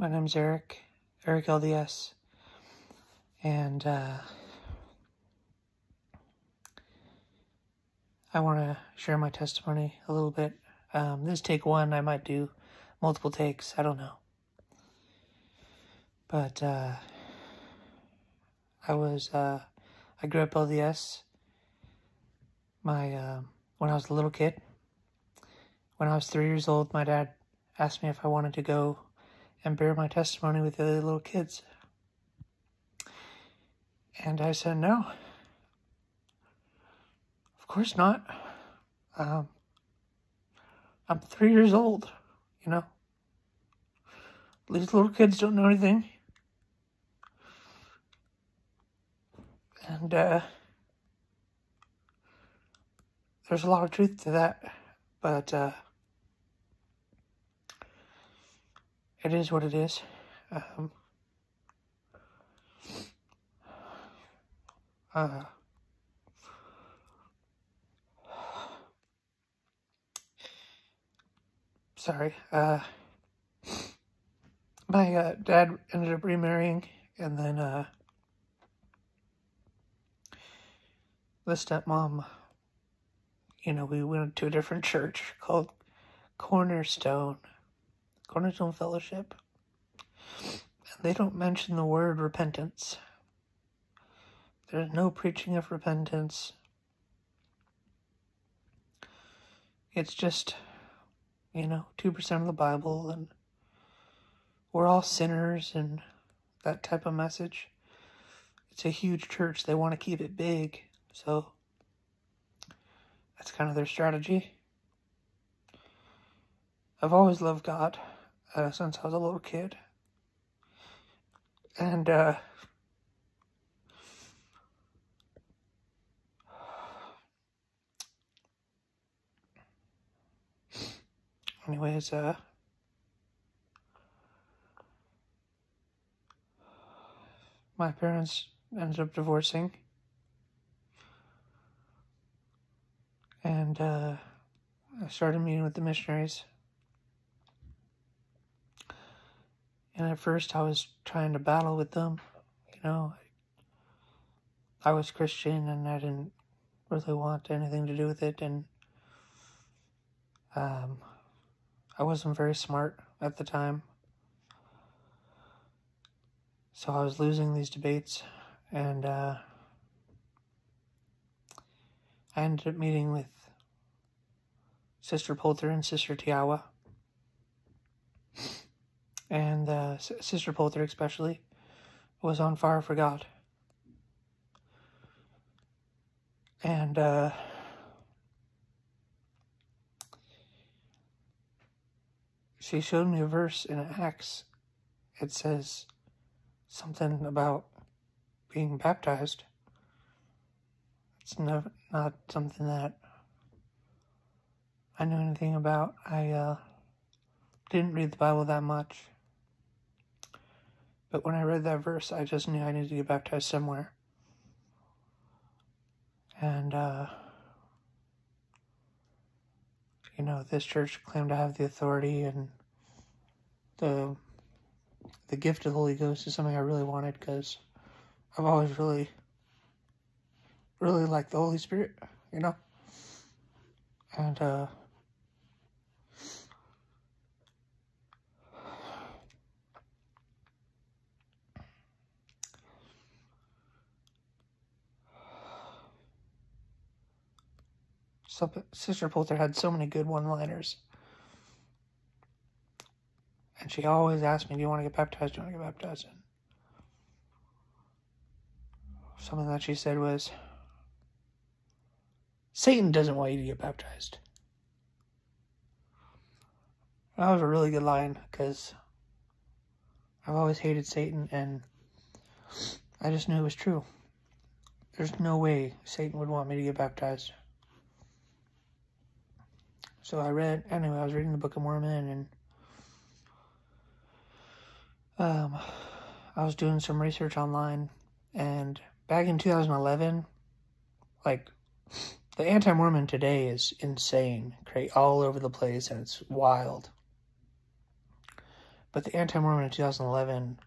My name's Eric, Eric LDS, and uh, I want to share my testimony a little bit. Um, this take one, I might do multiple takes, I don't know. But uh, I was, uh, I grew up LDS. My, uh, when I was a little kid, when I was three years old, my dad asked me if I wanted to go and bear my testimony with the other little kids. And I said, no. Of course not. Um, I'm three years old, you know. These little kids don't know anything. And, uh, there's a lot of truth to that, but, uh, it is what it is. Um, uh, sorry. Uh, my uh, dad ended up remarrying, and then uh, the stepmom, you know, we went to a different church called Cornerstone. Cornerstone Fellowship. And they don't mention the word repentance. There's no preaching of repentance. It's just, you know, 2% of the Bible and we're all sinners and that type of message. It's a huge church. They want to keep it big. So that's kind of their strategy. I've always loved God uh, since I was a little kid. And, uh, anyways, uh, my parents ended up divorcing. And, uh, I started meeting with the missionaries. And at first I was trying to battle with them, you know. I was Christian and I didn't really want anything to do with it and um, I wasn't very smart at the time. So I was losing these debates and uh, I ended up meeting with Sister Poulter and Sister Tiawa and uh, Sister Poulter especially, was on fire for God. And uh, she showed me a verse in Acts. It says something about being baptized. It's never, not something that I know anything about. I uh, didn't read the Bible that much. But when I read that verse, I just knew I needed to get baptized somewhere. And, uh, you know, this church claimed to have the authority and the the gift of the Holy Ghost is something I really wanted because I've always really, really liked the Holy Spirit, you know? And, uh, Sister Poulter had so many good one-liners. And she always asked me, do you want to get baptized? Do you want to get baptized? And something that she said was, Satan doesn't want you to get baptized. That was a really good line because I've always hated Satan and I just knew it was true. There's no way Satan would want me to get baptized. So I read, anyway, I was reading the Book of Mormon and um, I was doing some research online. And back in 2011, like, the anti Mormon today is insane, great, all over the place, and it's wild. But the Anti-Mormon in 2011,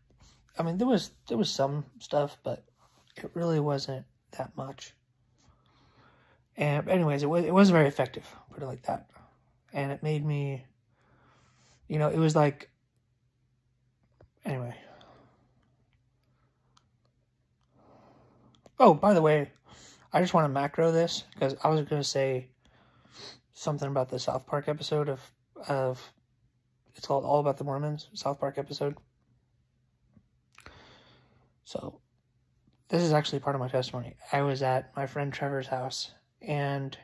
I mean, there was there was some stuff, but it really wasn't that much. And anyways, it was it wasn't very effective, put it like that. And it made me, you know, it was like, anyway. Oh, by the way, I just want to macro this because I was going to say something about the South Park episode of of it's called All About the Mormons, South Park episode. So, this is actually part of my testimony. I was at my friend Trevor's house and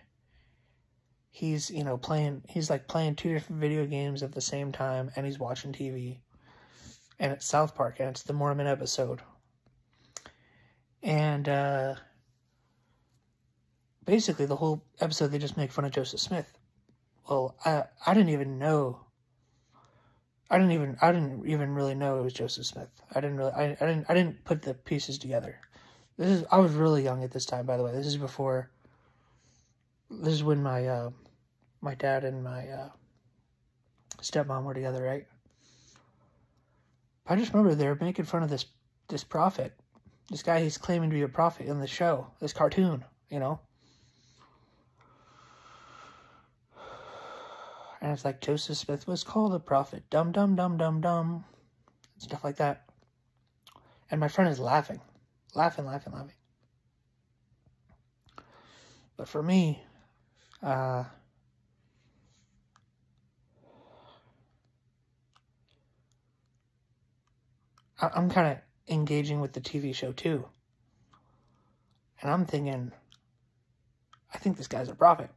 he's, you know, playing he's like playing two different video games at the same time and he's watching TV. And it's South Park and it's the Mormon episode. And uh basically the whole episode they just make fun of Joseph Smith. Well, I I didn't even know. I didn't even I didn't even really know it was Joseph Smith. I didn't really I, I didn't I didn't put the pieces together. This is I was really young at this time, by the way. This is before. This is when my uh, my dad and my uh, stepmom were together, right? I just remember they were making fun of this this prophet, this guy he's claiming to be a prophet in the show, this cartoon, you know. And it's like Joseph Smith was called a prophet. Dum dum dum dum dum. Stuff like that. And my friend is laughing. Laughing, laughing, laughing. But for me, uh, I'm kind of engaging with the TV show too. And I'm thinking, I think this guy's a prophet.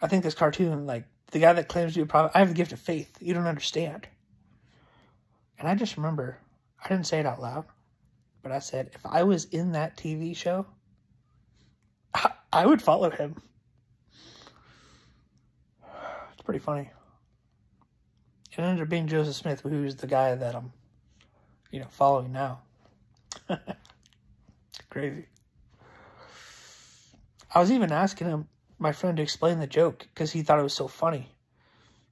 I think this cartoon, like the guy that claims to be a prophet, I have the gift of faith. You don't understand. And I just remember, I didn't say it out loud, but I said, if I was in that TV show, I, would follow him. It's pretty funny. It ended up being Joseph Smith, who's the guy that I'm, you know, following now. Crazy. I was even asking him my friend to explain the joke because he thought it was so funny,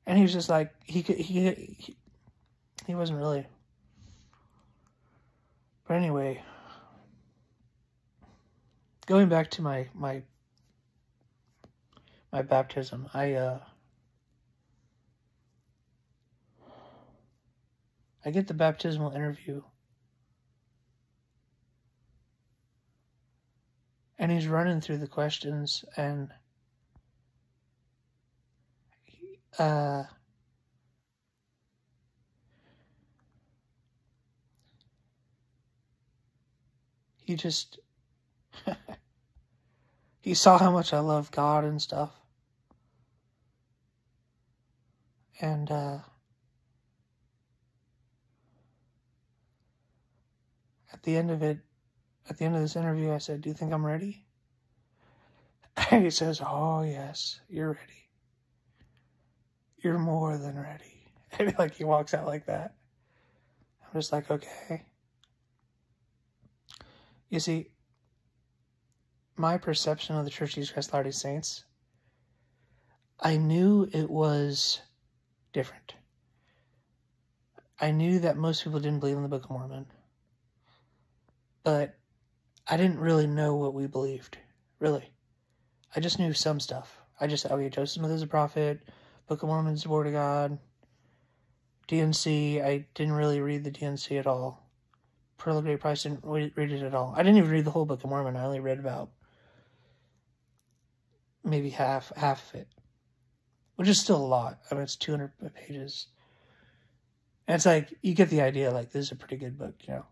and he was just like he could he he, he wasn't really. But anyway, going back to my my my baptism, I uh I get the baptismal interview. And he's running through the questions and uh, he just he saw how much I love God and stuff. And uh, at the end of it, at the end of this interview, I said, Do you think I'm ready? And he says, Oh, yes, you're ready you're more than ready. And like he walks out like that. I'm just like, okay. You see, my perception of the Church of Jesus Christ Latter-day Saints, I knew it was different. I knew that most people didn't believe in the Book of Mormon. But I didn't really know what we believed. Really. I just knew some stuff. I just, yeah, Joseph Smith is a prophet. Book of Mormon's the Word of God. D&C, I didn't really read the D&C at all. Pearl of Great Price didn't read it at all. I didn't even read the whole Book of Mormon. I only read about maybe half half of it, which is still a lot. I mean, it's 200 pages. And it's like, you get the idea, like, this is a pretty good book, you know.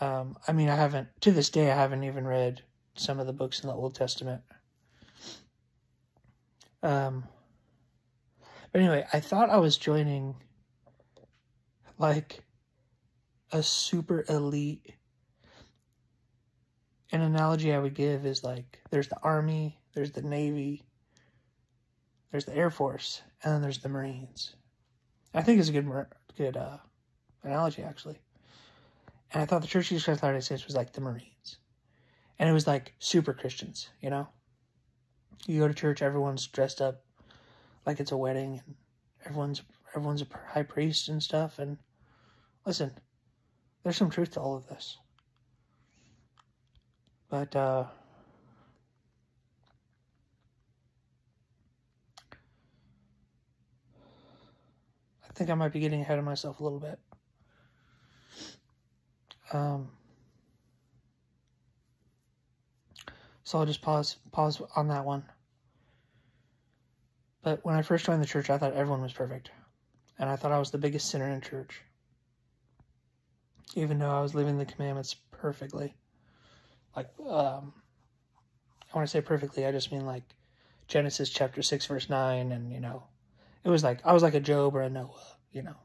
Um, I mean, I haven't, to this day, I haven't even read some of the books in the Old Testament. Um, but anyway, I thought I was joining like a super elite. An analogy I would give is like there's the army, there's the navy, there's the air force, and then there's the marines. I think it's a good good uh, analogy actually. And I thought the Church of Jesus Christ of Latter-day Saints was like the Marines, and it was like super Christians, you know. You go to church, everyone's dressed up like it's a wedding and everyone's everyone's a high priest and stuff. And listen, there's some truth to all of this. But, uh, I think I might be getting ahead of myself a little bit. Um, so I'll just pause pause on that one. But when I first joined the church, I thought everyone was perfect. And I thought I was the biggest sinner in church. Even though I was living the commandments perfectly. Like, um, I want to say perfectly, I just mean like Genesis chapter 6, verse 9, and, you know, it was like, I was like a Job or a Noah, you know,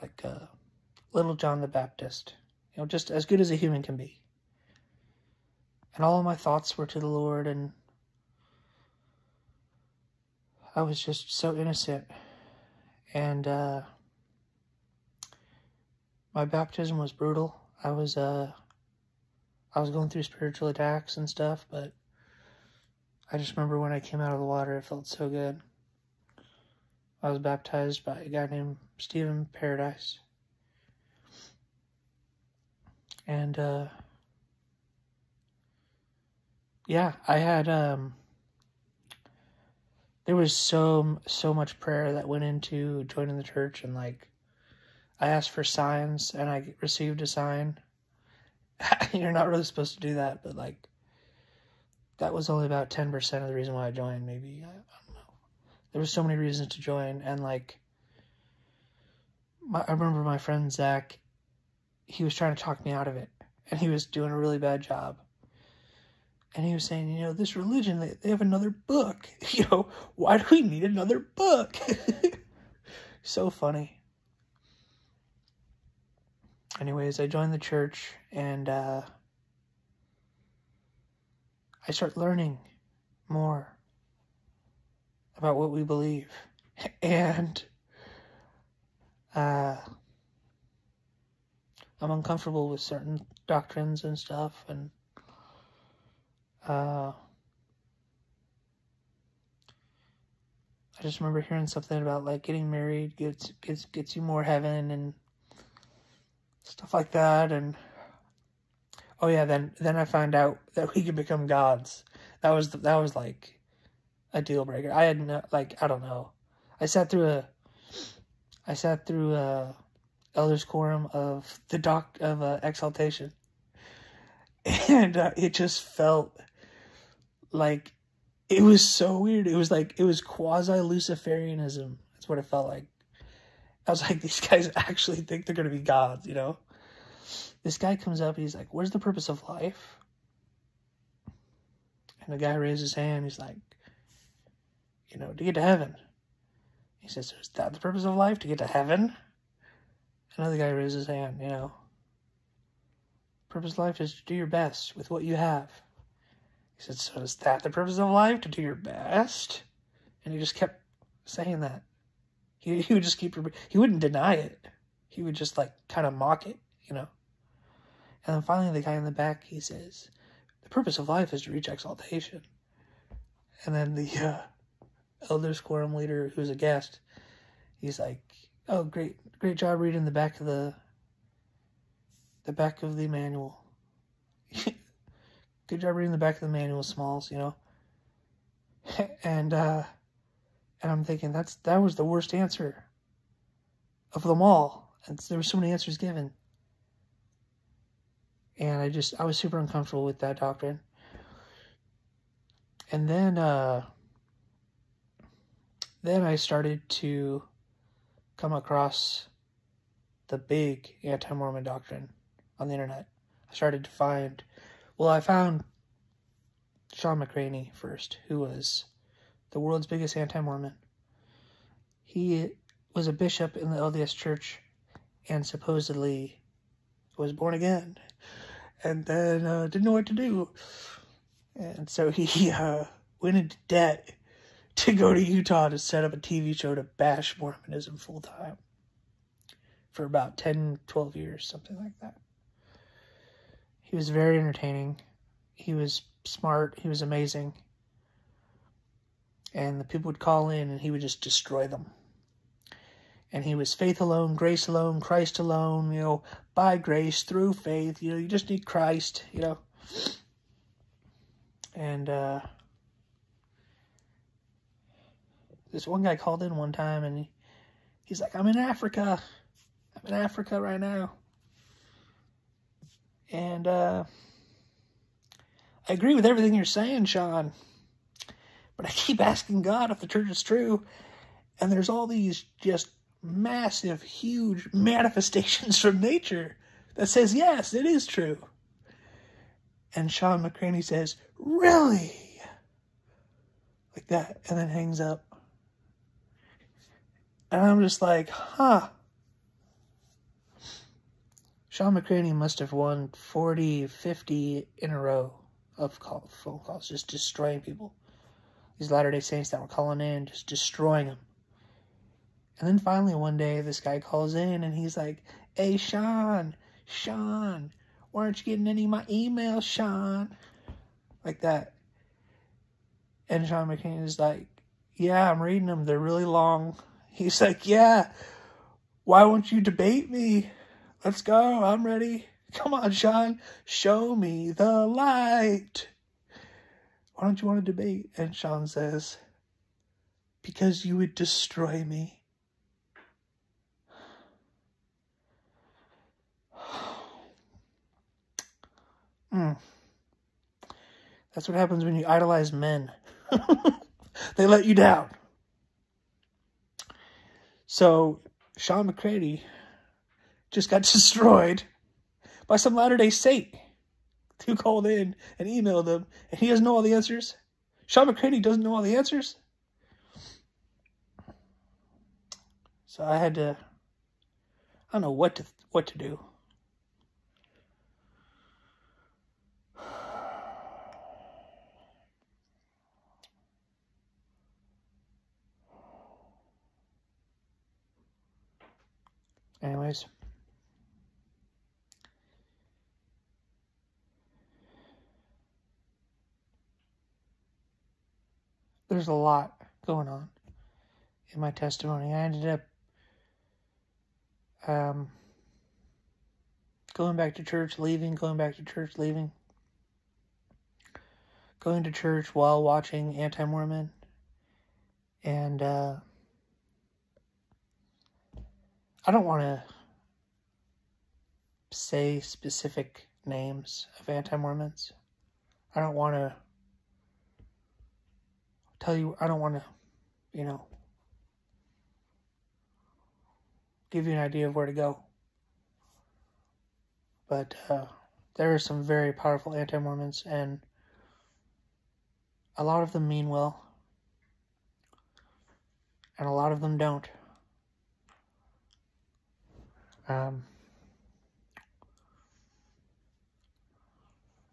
like, like, uh, little John the Baptist, you know, just as good as a human can be. And all my thoughts were to the Lord, and I was just so innocent. And uh, my baptism was brutal. I was uh, I was going through spiritual attacks and stuff, but I just remember when I came out of the water, it felt so good. I was baptized by a guy named Stephen Paradise. And uh, yeah, I had um, there was so so much prayer that went into joining the church and like I asked for signs and I received a sign. You're not really supposed to do that, but like that was only about 10% of the reason why I joined maybe. I. There was so many reasons to join and like my, I remember my friend Zach he was trying to talk me out of it and he was doing a really bad job and he was saying, you know, this religion, they, they have another book. You know, why do we need another book? so funny. Anyways, I joined the church and uh, I start learning more about what we believe. And uh, I'm uncomfortable with certain doctrines and stuff and uh, I just remember hearing something about like getting married gets gets gets you more heaven and stuff like that and oh yeah then then I found out that we could become gods that was that was like a deal breaker I had no like I don't know I sat through a I sat through a elders quorum of the doc of uh, exaltation and uh, it just felt like it was so weird. It was like it was quasi Luciferianism. That's what it felt like. I was like, these guys actually think they're gonna be gods, you know? This guy comes up, he's like, Where's the purpose of life? And the guy raises his hand, he's like, you know, to get to heaven. He says, Is that the purpose of life? To get to heaven? Another guy raises his hand, you know. Purpose of life is to do your best with what you have. He said, So is that the purpose of life? To do your best? And he just kept saying that. He, he would just keep, he wouldn't deny it. He would just like kind of mock it, you know? And then finally, the guy in the back, he says, The purpose of life is to reach exaltation. And then the uh, Elders Quorum leader, who's a guest, he's like, Oh, great, great job reading the back of the, the back of the manual. good job reading the back of the manual, Smalls, you know. and uh and I'm thinking that's that was the worst answer of them all. And there were so many answers given. And I just I was super uncomfortable with that doctrine. And then uh then I started to come across the big anti-Mormon doctrine on the internet. I started to find well, I found Sean McCraney first, who was the world's biggest anti-Mormon. He was a bishop in the LDS Church and supposedly was born again and then uh, didn't know what to do. And so he uh, went into debt to go to Utah to set up a TV show to bash Mormonism full time for about 10, 12 years, something like that. He was very entertaining. He was smart. He was amazing. And the people would call in and he would just destroy them. and he was faith alone, grace alone, Christ alone, you know, by grace, through faith, you know, you just need Christ, you know. And uh, this one guy called in one time and he, he's like, I'm in Africa. I'm in Africa right now. And uh, I agree with everything you're saying, Sean. But I keep asking God if the church is true. And there's all these just massive, huge manifestations from nature that says, yes, it is true. And Sean McCraney says, really? Like that, and then hangs up. And I'm just like, huh. Sean McCraney must have won 40, 50 in a row of call, phone calls, just destroying people. These Latter day Saints that were calling in, just destroying them. And then finally one day this guy calls in and he's like, Hey Sean, Sean, why aren't you getting any of my emails, Sean? Like that. And Sean McCraney is like, Yeah, I'm reading them. They're really long. He's like, Yeah, why won't you debate me? Let's go. I'm ready. Come on, Sean. Show me the light. Why don't you want to debate? And Sean says, Because you would destroy me. Mm. That's what happens when you idolize men. they let you down. So Sean McCraney just got destroyed by some Latter day Saint who called in and emailed him, and he doesn't know all the answers. Sean McCraney doesn't know all the answers. So I had to, I don't know what to what to do. Anyways. There's a lot going on in my testimony. I ended up um, going back to church, leaving, going back to church, leaving. Going to church while watching Anti Mormon. And uh, I don't want to say specific names of anti Mormons. I don't want to tell you, I don't want to, you know, give you an idea of where to go. But uh, there are some very powerful anti Mormons, and a lot of them mean well, and a lot of them don't. Um,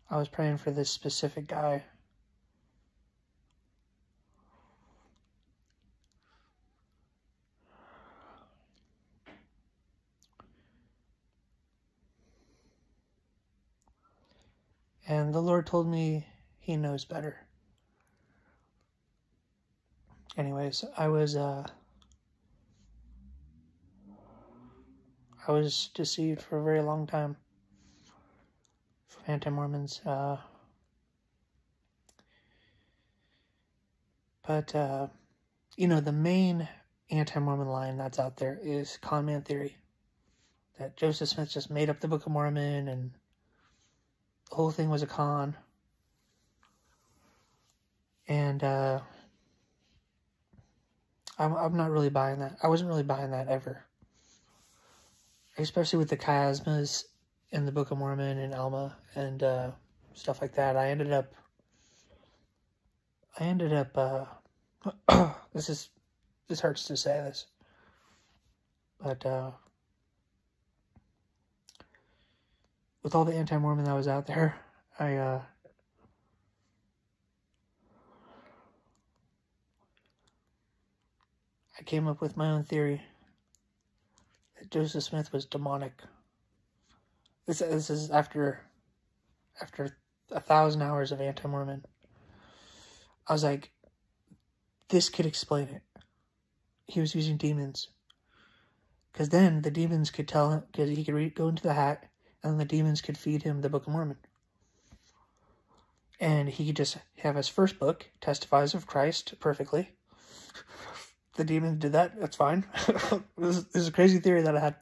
I was praying for this specific guy. And the Lord told me he knows better. Anyways, I was uh I was deceived for a very long time from anti Mormons. Uh, but, uh, you know, the main anti Mormon line that's out there is conman theory. That Joseph Smith just made up the Book of Mormon and the whole thing was a con. And, uh, I'm, I'm not really buying that. I wasn't really buying that ever especially with the chiasmas in the Book of Mormon and Alma and uh, stuff like that. I ended up, I ended up. Uh, this is, this hurts to say this, but uh, with all the anti-Mormon that was out there, I. Uh, I came up with my own theory Joseph Smith was demonic. This this is after after a thousand hours of anti Mormon. I was like, this could explain it. He was using demons. Because then the demons could tell him, because he could go into the hat, and the demons could feed him the Book of Mormon. And he could just have his first book, Testifies of Christ, perfectly. The demons did that, that's fine. this, is, a crazy theory that I had.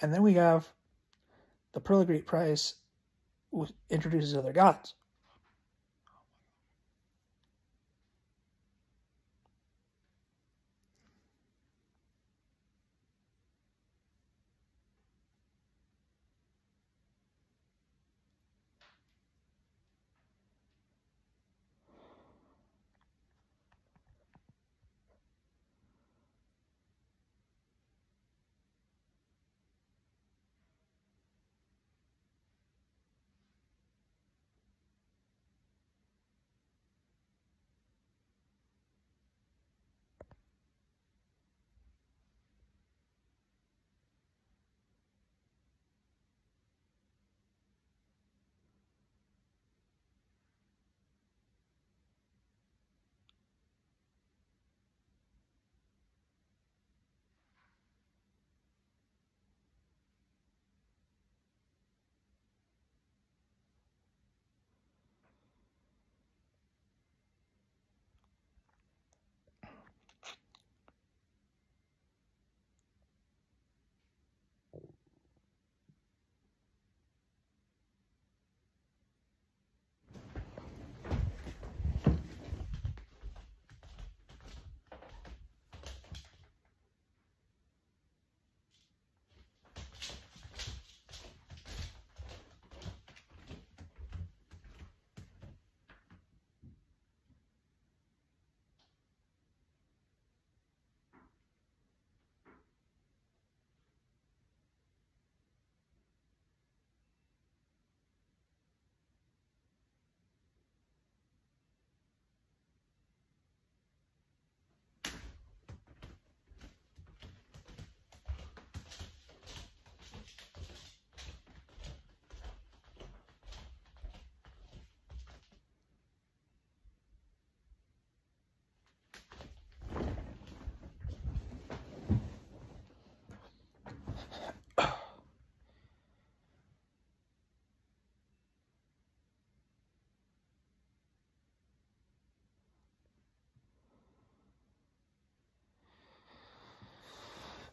And then we have the Pearl of Great Price introduces other gods.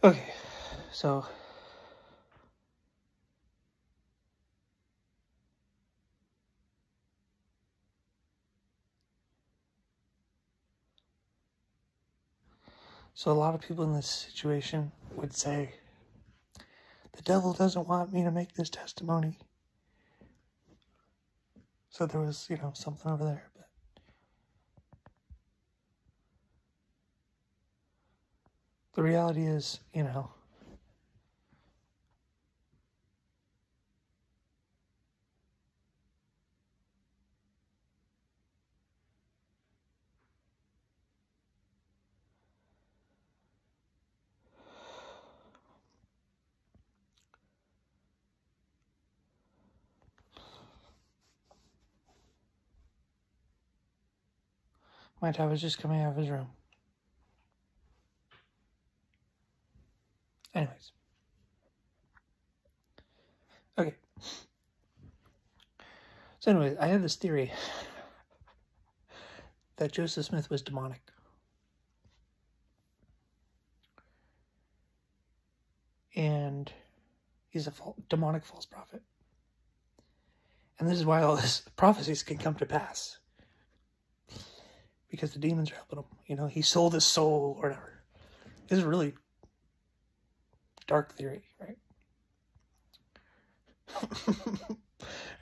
Okay, so So a lot of people in this situation would say, the devil doesn't want me to make this testimony. So there was, you know, something over there. The reality is, you know, My dad was just coming out of his room. Anyways. Okay. So, anyways, I have this theory that Joseph Smith was demonic. And he's a demonic false prophet. And this is why all these prophecies can come to pass because the demons are helping him. You know, he sold his soul or whatever. This is really dark theory, right?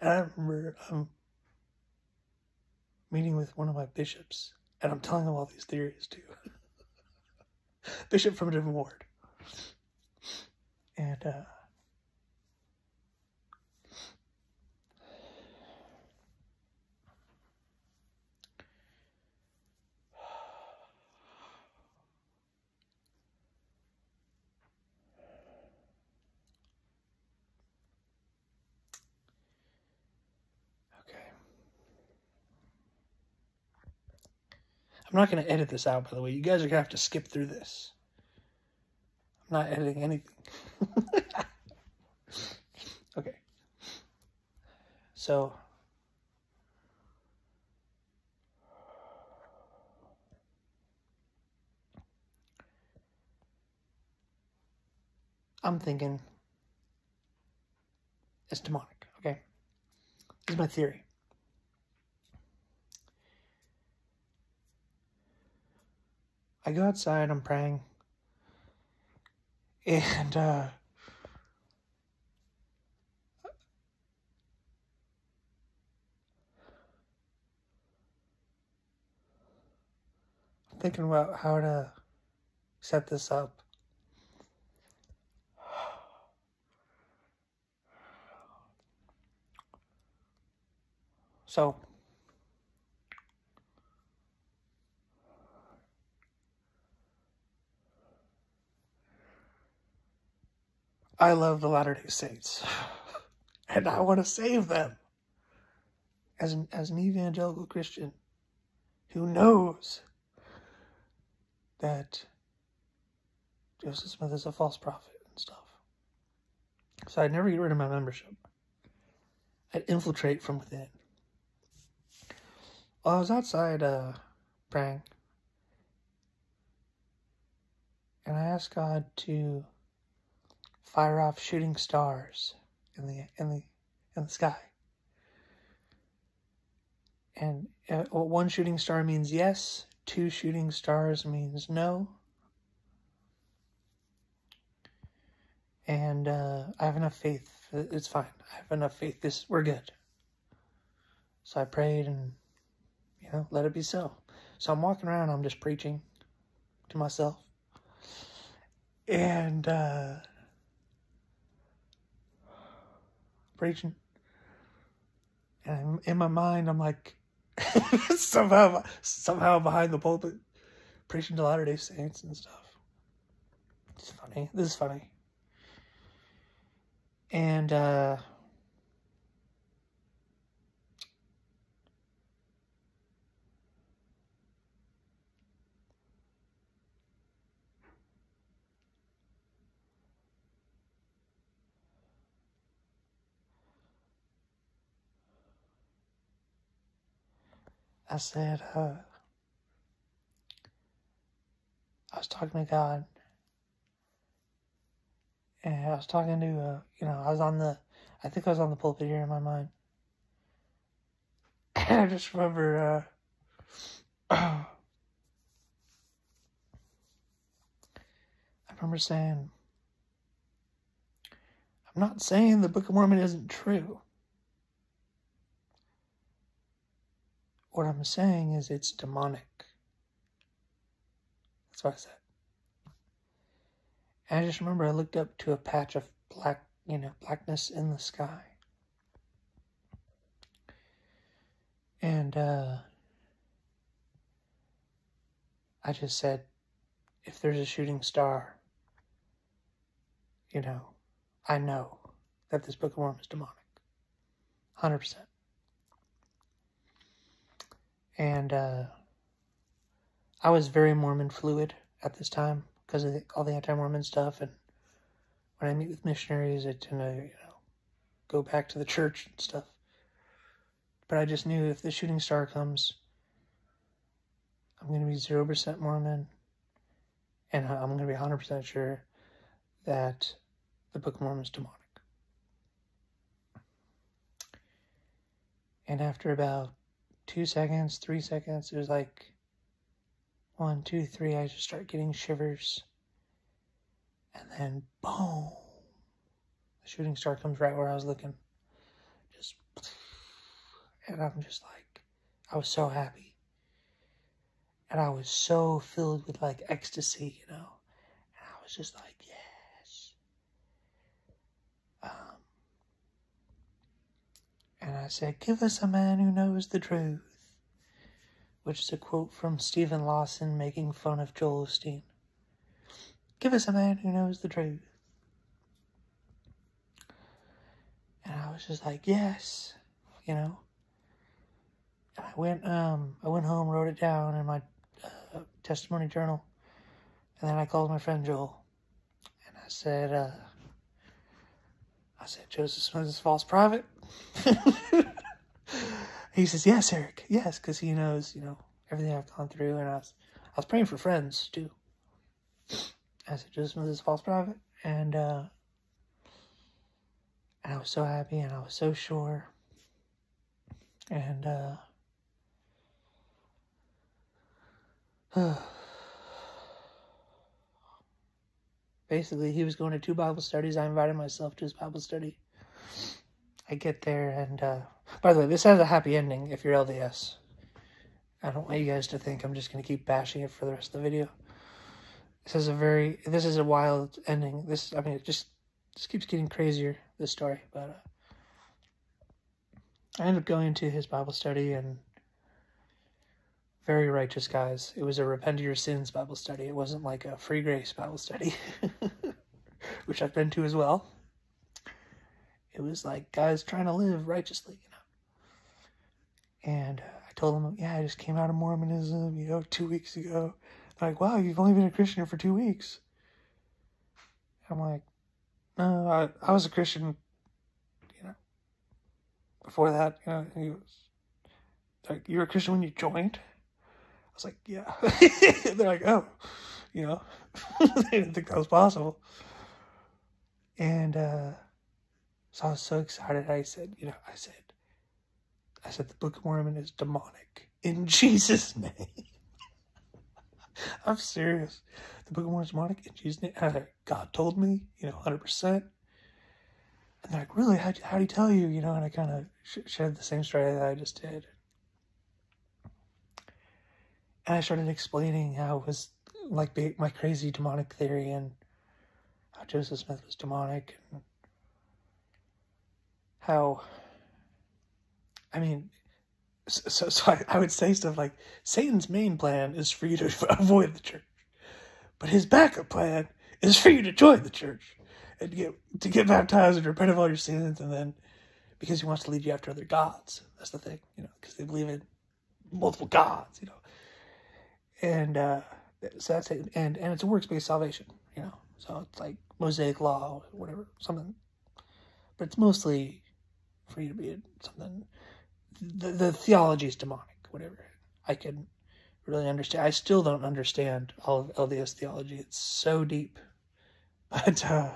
and I remember um, meeting with one of my bishops, and I'm telling him all these theories too. Bishop from a different ward. And uh, I'm not going to edit this out, by the way. You guys are going to have to skip through this. I'm not editing anything. okay. So I'm thinking it's demonic, okay? This is my theory. I go outside, I'm praying, and uh, I'm thinking about how to set this up. So, I love the Latter day Saints, and I want to save them. As an, as an evangelical Christian who knows that Joseph Smith is a false prophet and stuff. So I'd never get rid of my membership. I'd infiltrate from within. Well, I was outside uh, praying, and I asked God to fire off shooting stars in the in the in the sky. And uh, one shooting star means yes, two shooting stars means no. And uh, I have enough faith. It's fine. I have enough faith. This we're good. So I prayed and you know, let it be so. So I'm walking around, I'm just preaching to myself. And uh preaching. And in my mind I'm like somehow somehow behind the pulpit preaching to Latter day Saints and stuff. It's funny. This is funny. And uh I said, uh, I was talking to God, and I was talking to, uh, you know, I was on the, I think I was on the pulpit here in my mind. And I just remember, uh, I remember saying, I'm not saying the Book of Mormon isn't true. What I'm saying is it's demonic. That's what I said. And I just remember I looked up to a patch of black, you know, blackness in the sky. And uh, I just said, if there's a shooting star, you know, I know that this Book of Mormon is demonic. 100%. And uh, I was very Mormon fluid at this time because of the, all the anti-Mormon stuff. And when I meet with missionaries, I tend to, you know, go back to the church and stuff. But I just knew if the shooting star comes, I'm going to be 0% Mormon. And I'm going to be 100% sure that the Book of Mormon is demonic. And after about two seconds, three seconds. It was like one, two, three. I just start getting shivers. And then boom. The shooting star comes right where I was looking. Just and I'm just like I was so happy. And I was so filled with like ecstasy, you know. And I was just like, yes. Um and I said, Give us a man who knows the truth, which is a quote from Steven Lawson making fun of Joel Osteen. Give us a man who knows the truth. And I was just like, Yes, you know. And I went, um, I went home, wrote it down in my uh, testimony journal, and then I called my friend Joel, and I said, uh, I said, Joseph Smith is false prophet. he says, yes, Eric, yes, because he knows, you know, everything I've gone through, and I was, I was praying for friends too. I said, Joseph Smith is a false prophet, and uh, and I was so happy, and I was so sure, and uh, basically, he was going to two Bible studies. I invited myself to his Bible study. I get there, and uh, by the way, this has a happy ending if you're LDS. I don't want you guys to think I'm just going to keep bashing it for the rest of the video. This is a very, this is a wild ending. This, I mean, it just, just keeps getting crazier, this story. But uh, I ended up going to his Bible study and very righteous guys. It was a repent of your sins Bible study. It wasn't like a free grace Bible study, which I've been to as well. It was like guys trying to live righteously, you know. And uh, I told them, yeah, I just came out of Mormonism, you know, two weeks ago. They're like, wow, you've only been a Christian for two weeks. I'm like, no, I, I was a Christian, you know, before that, you know, he was like, you were a Christian when you joined? I was like, yeah. They're like, oh, you know, they didn't think that was possible. And uh, so I was so excited. I said, you know, I said, I said, the Book of Mormon is demonic in Jesus' name. I'm serious. The Book of Mormon is demonic in Jesus' name. And God told me, you know, 100%. And they're like, really? How'd, how'd he tell you? You know, and I kind of sh- shared the same story that I just did. And I started explaining how it was like my crazy demonic theory and how Joseph Smith was demonic and how I mean, so, so I, I would say stuff like Satan's main plan is for you to avoid the church, but his backup plan is for you to join the church and get to get baptized and repent of all your sins, and then because he wants to lead you after other gods. That's the thing, you know, because they believe in multiple gods, you know, and uh, so that's it. And and it's a works based salvation, you know, so it's like Mosaic law, or whatever, something, but it's mostly for you to be something the, the theology is demonic, whatever. I can really understand. I still don't understand all of LDS theology. It's so deep, but uh,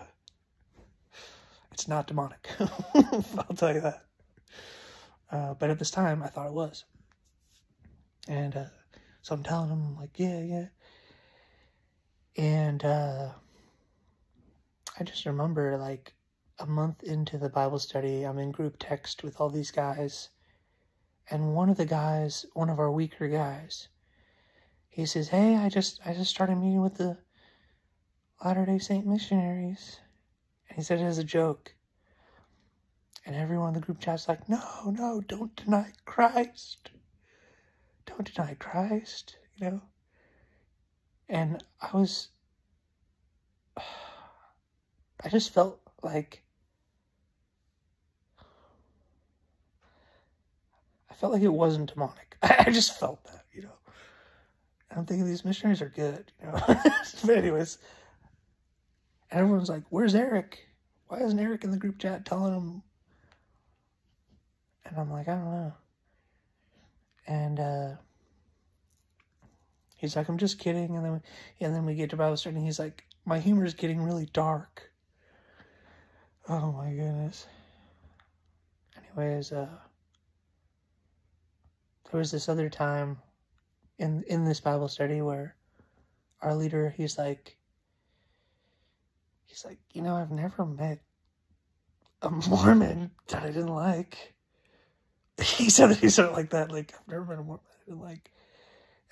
it's not demonic. I'll tell you that. Uh, but at this time, I thought it was. And uh, so I'm telling him, like, yeah, yeah. And uh, I just remember, like, a month into the Bible study, I'm in group text with all these guys and one of the guys, one of our weaker guys, he says, "Hey, I just I just started meeting with the Latter Day Saint missionaries," and he said it as a joke. And everyone in the group chat's like, "No, no, don't deny Christ. Don't deny Christ," you know. And I was, I just felt like I felt like it wasn't demonic. I just felt that, you know. I'm thinking these missionaries are good, you know. but anyways, everyone's like, "Where's Eric? Why isn't Eric in the group chat telling him?" And I'm like, I don't know. And uh, he's like, "I'm just kidding." And then, and then we get to Bible study, and he's like, "My humor is getting really dark." Oh my goodness. Anyways, uh there was this other time in in this Bible study where our leader he's like he's like, you know, I've never met a Mormon that I didn't like. He said he said it like that, like I've never met a Mormon I didn't like.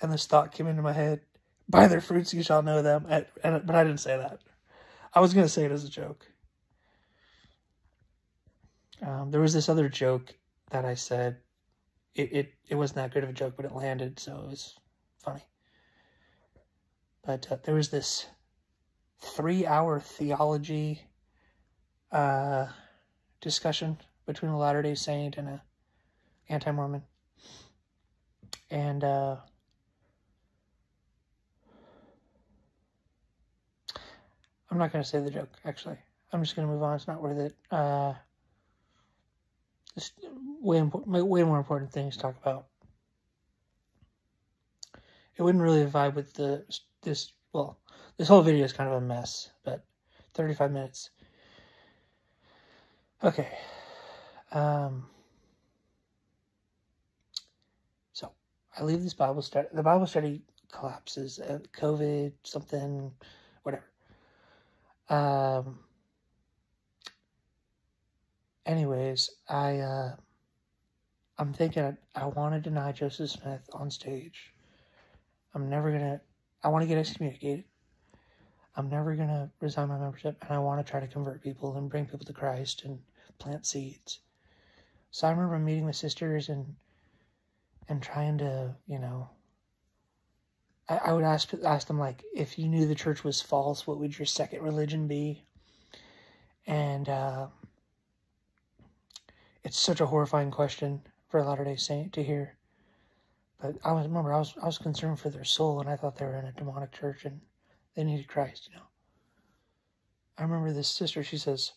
And this thought came into my head: By their fruits you shall know them. And, but I didn't say that. I was gonna say it as a joke. Um, there was this other joke that I said it, it, it wasn't that great of a joke, but it landed, so it was funny. But uh, there was this three hour theology uh, discussion between a Latter day Saint and a anti Mormon. And uh, I'm not gonna say the joke. Actually, I'm just gonna move on. It's not worth it. Uh, way important, way more important things to talk about. It wouldn't really vibe with the this. Well, this whole video is kind of a mess, but 35 minutes. Okay. Um. So I leave this Bible study. The Bible study collapses. Uh, COVID, something, whatever. Um. Anyways, I uh, I'm thinking I want to deny Joseph Smith on stage. I'm never gonna. I want to get excommunicated. I'm never gonna resign my membership, and I want to try to convert people and bring people to Christ and plant seeds. So I remember meeting with sisters and and trying to, you know, I, I would ask ask them like, if you knew the church was false, what would your second religion be? And uh, it's such a horrifying question for a Latter Day Saint to hear. But I was remember I was I was concerned for their soul, and I thought they were in a demonic church and they needed Christ. You know. I remember this sister. She says,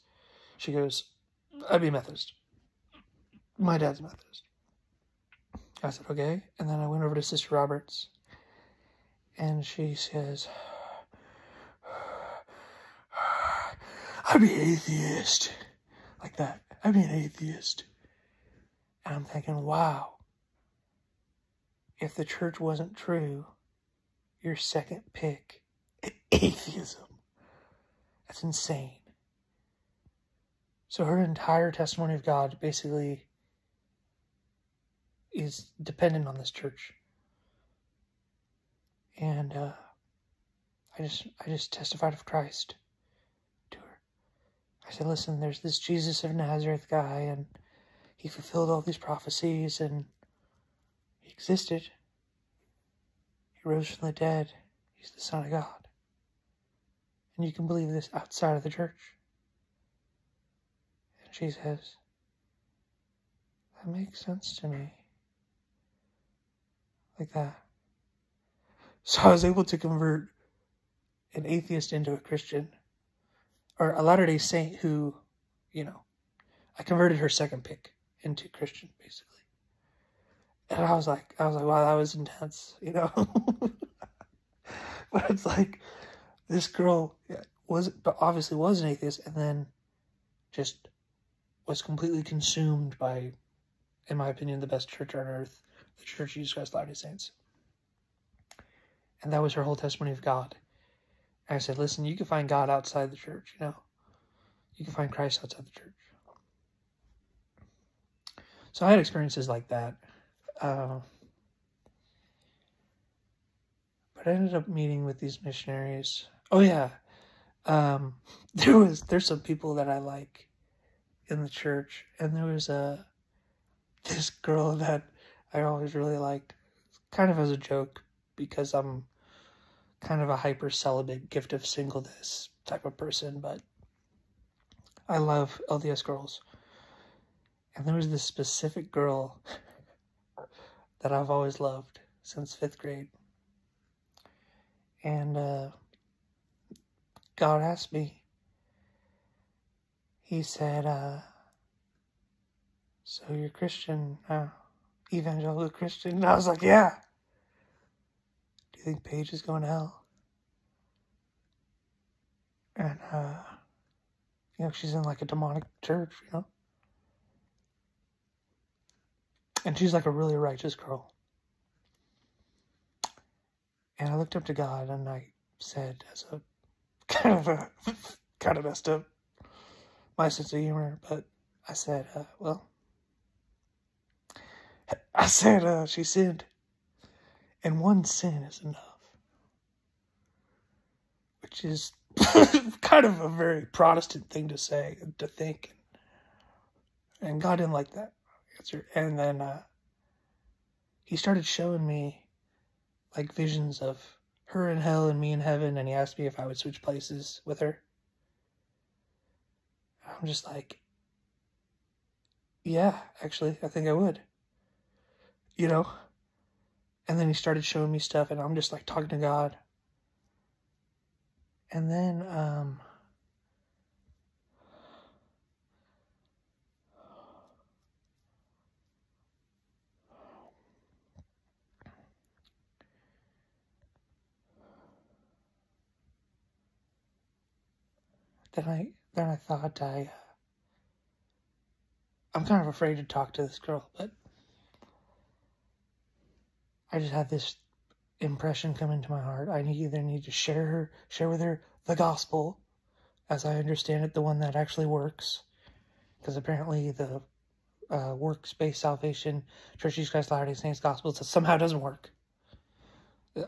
she goes, "I'd be Methodist." My dad's Methodist. I said, okay. And then I went over to Sister Roberts, and she says, I'd be atheist. Like that. I'd be an atheist. And I'm thinking, wow, if the church wasn't true, your second pick, atheism. That's insane. So her entire testimony of God basically is dependent on this church. And uh, I just I just testified of Christ. I said, listen, there's this Jesus of Nazareth guy and he fulfilled all these prophecies and he existed. He rose from the dead. He's the Son of God. And you can believe this outside of the church. And she says, That makes sense to me like that. So I was able to convert an atheist into a Christian, or a Latter day Saint who, you know, I converted her second pick into Christian, basically. And I was like, I was like, wow, that was intense, you know. but it's like this girl was, but obviously was an atheist, and then just was completely consumed by, in my opinion, the best church on earth the Church of Jesus Christ Latter-day Saints. And that was her whole testimony of God. I said, listen, you can find God outside the church, you know. You can find Christ outside the church. So I had experiences like that. Uh, but I ended up meeting with these missionaries. Oh yeah. Um, there was there's some people that I like in the church and there was a this girl that I always really liked, kind of as a joke, because I'm kind of a hyper celibate, gift of singleness type of person, but I love LDS girls. And there was this specific girl that I've always loved since fifth grade. And uh, God asked me, He said, uh, So you're Christian now? evangelical Christian. And I was like, yeah. Think Paige is going to hell? And, uh, you know, she's in like a demonic church, you know? And she's like a really righteous girl. And I looked up to God and I said, as a kind of a, kind of messed up my sense of humor, but I said, uh, well, I said uh, she sinned. And one sin is enough. Which is kind of a very Protestant thing to say to think. And God didn't like that answer. And then uh, he started showing me like visions of her in hell and me in heaven. And he asked me if I would switch places with her. I'm just like, yeah, actually, I think I would you know? And then he started showing me stuff, and I'm just like talking to God. And then, um, then I then I thought I uh, I'm kind of afraid to talk to this girl, but I just had this impression come into my heart. I either need to share her, share with her the gospel, as I understand it, the one that actually works, because apparently the uh, works-based salvation, Church of Jesus Christ Latter-day Saints gospel somehow doesn't work.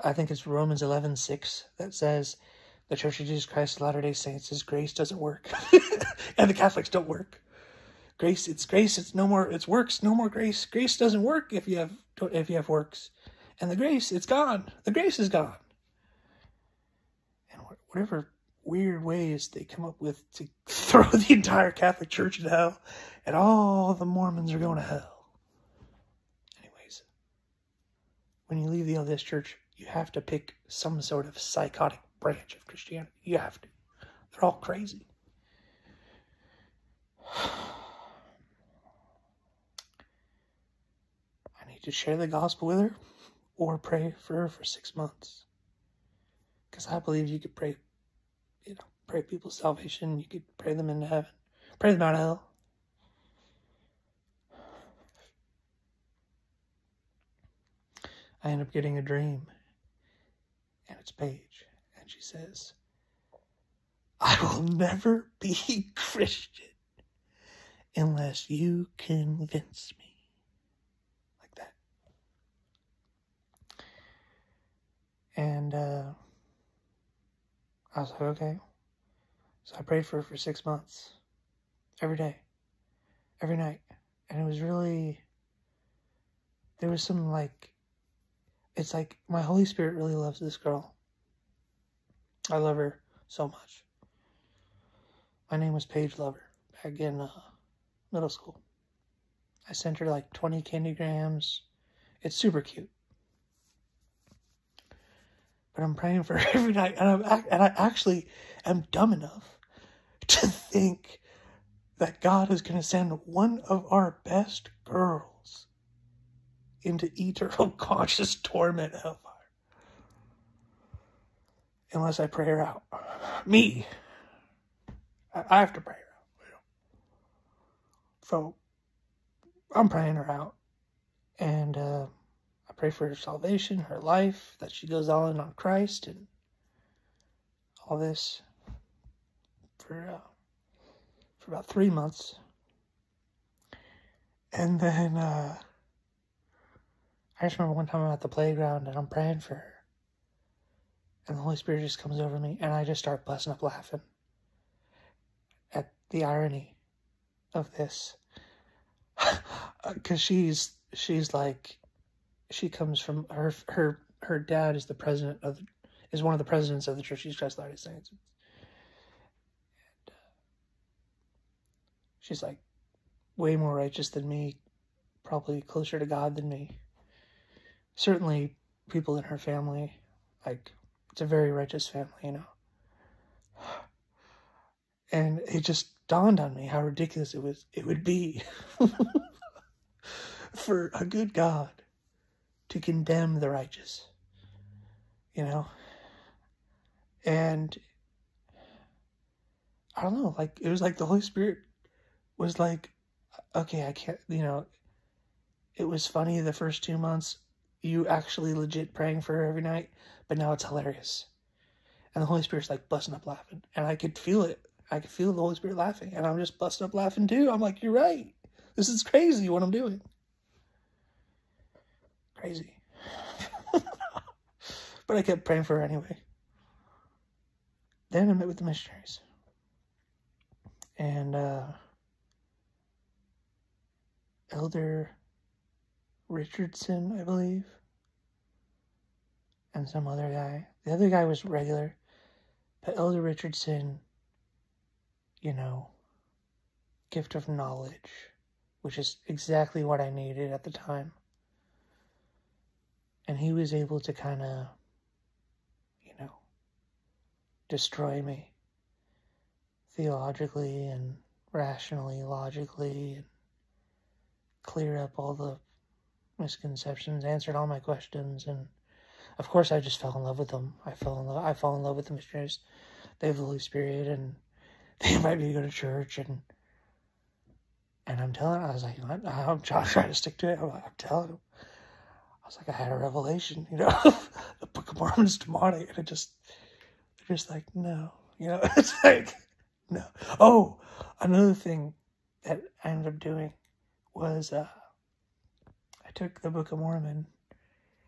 I think it's Romans eleven six that says the Church of Jesus Christ Latter-day Saints' grace doesn't work, and the Catholics don't work. Grace, it's grace. It's no more. It's works. No more grace. Grace doesn't work if you have if you have works, and the grace, it's gone. The grace is gone. And whatever weird ways they come up with to throw the entire Catholic Church into hell, and all the Mormons are going to hell. Anyways, when you leave the LDS Church, you have to pick some sort of psychotic branch of Christianity. You have to. They're all crazy. To share the gospel with her or pray for her for six months. Because I believe you could pray, you know, pray people's salvation. You could pray them into heaven, pray them out of hell. I end up getting a dream, and it's Paige, and she says, I will never be Christian unless you convince me. Like that. And uh, I was like, okay. So I prayed for her for six months, every day, every night. And it was really, there was some like, it's like my Holy Spirit really loves this girl. I love her so much. My name was Paige Lover back in uh, middle school. I sent her like 20 candy grams. It's super cute. I'm praying for every night, and, I'm, and I actually am dumb enough to think that God is going to send one of our best girls into eternal conscious torment hellfire. Unless I pray her out. Me. I have to pray her out. So I'm praying her out. And uh, pray for her salvation, her life, that she goes all in on Christ and all this for uh, for about three months. And then uh, I just remember one time I'm at the playground and I'm praying for her. And the Holy Spirit just comes over me and I just start busting up laughing at the irony of this. Cause she's she's like she comes from her her her dad is the president of is one of the presidents of the Church of Christ Latter-day Saints. And, uh, she's like way more righteous than me, probably closer to God than me. Certainly, people in her family, like it's a very righteous family, you know. And it just dawned on me how ridiculous it was it would be for a good God to condemn the righteous. You know? And I don't know, like it was like the Holy Spirit was like, okay, I can't, you know, it was funny the first two months, you actually legit praying for her every night, but now it's hilarious. And the Holy Spirit's like busting up laughing. And I could feel it. I could feel the Holy Spirit laughing. And I'm just busting up laughing too. I'm like, you're right. This is crazy what I'm doing. Crazy. but I kept praying for her anyway. Then I met with the missionaries. And uh, Elder Richardson, I believe, and some other guy. The other guy was regular, but Elder Richardson, you know, gift of knowledge, which is exactly what I needed at the time. And he was able to kind of, you know, destroy me theologically and rationally, logically, and clear up all the misconceptions, answered all my questions, and of course, I just fell in love with them. I fell in love. I fall in love with the missionaries. They have the Holy Spirit, and they invite me to go to church and and I'm telling I was like, I'm, trying to stick to it. I'm, I'm telling them. Was like, I had a revelation, you know, the Book of Mormon's demonic, and it just, they're just like, no, you know, it's like, no. Oh, another thing that I ended up doing was uh, I took the Book of Mormon.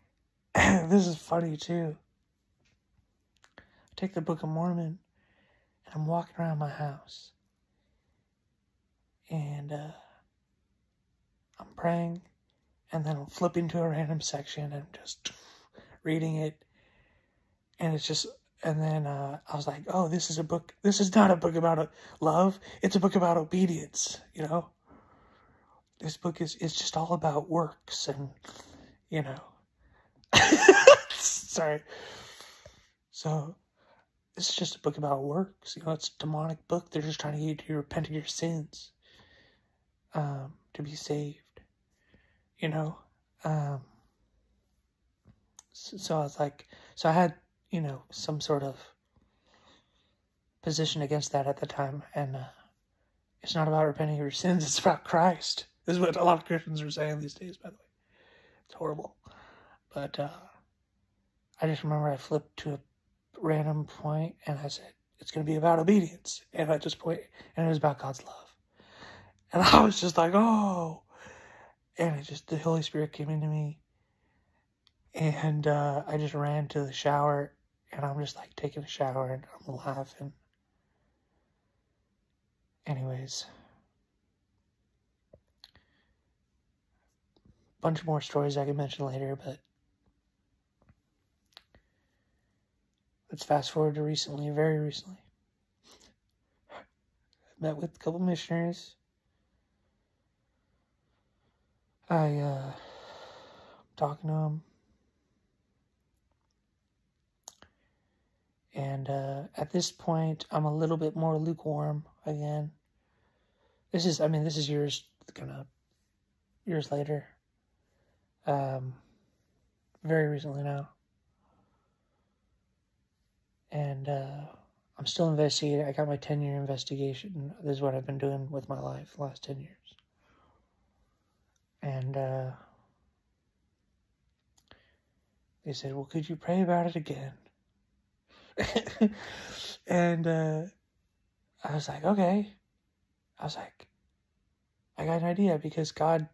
this is funny too. I take the Book of Mormon and I'm walking around my house and uh, I'm praying, and then flipping to a random section and just reading it, and it's just, and then uh, I was like, oh, this is a book. This is not a book about love. It's a book about obedience. You know, this book is is just all about works and you know. Sorry. So this is just a book about works. You know, it's a demonic book. They're just trying to get you to repent of your sins um, to be saved. You know, um, so, so I was like, so I had you know some sort of position against that at the time, and uh, it's not about repenting your sins; it's about Christ. This is what a lot of Christians are saying these days. By the way, it's horrible, but uh, I just remember I flipped to a random point and I said, "It's going to be about obedience," and at this point, and it was about God's love. And I was just like, oh. And it just, the Holy Spirit came into me. And uh, I just ran to the shower. And I'm just like taking a shower and I'm laughing. Anyways. Bunch more stories I can mention later, but let's fast forward to recently, very recently. I met with a couple missionaries I, uh, talking to him. And uh, at this point, I'm a little bit more lukewarm again. This is, I mean, this is years, kind of years later. Um, very recently now. And uh, I'm still investigating. I got my 10 year investigation. This is what I've been doing with my life the last 10 years and uh, they said, "Well, could you pray about it again?" and uh, I was like, "Okay." I was like, "I got an idea because God,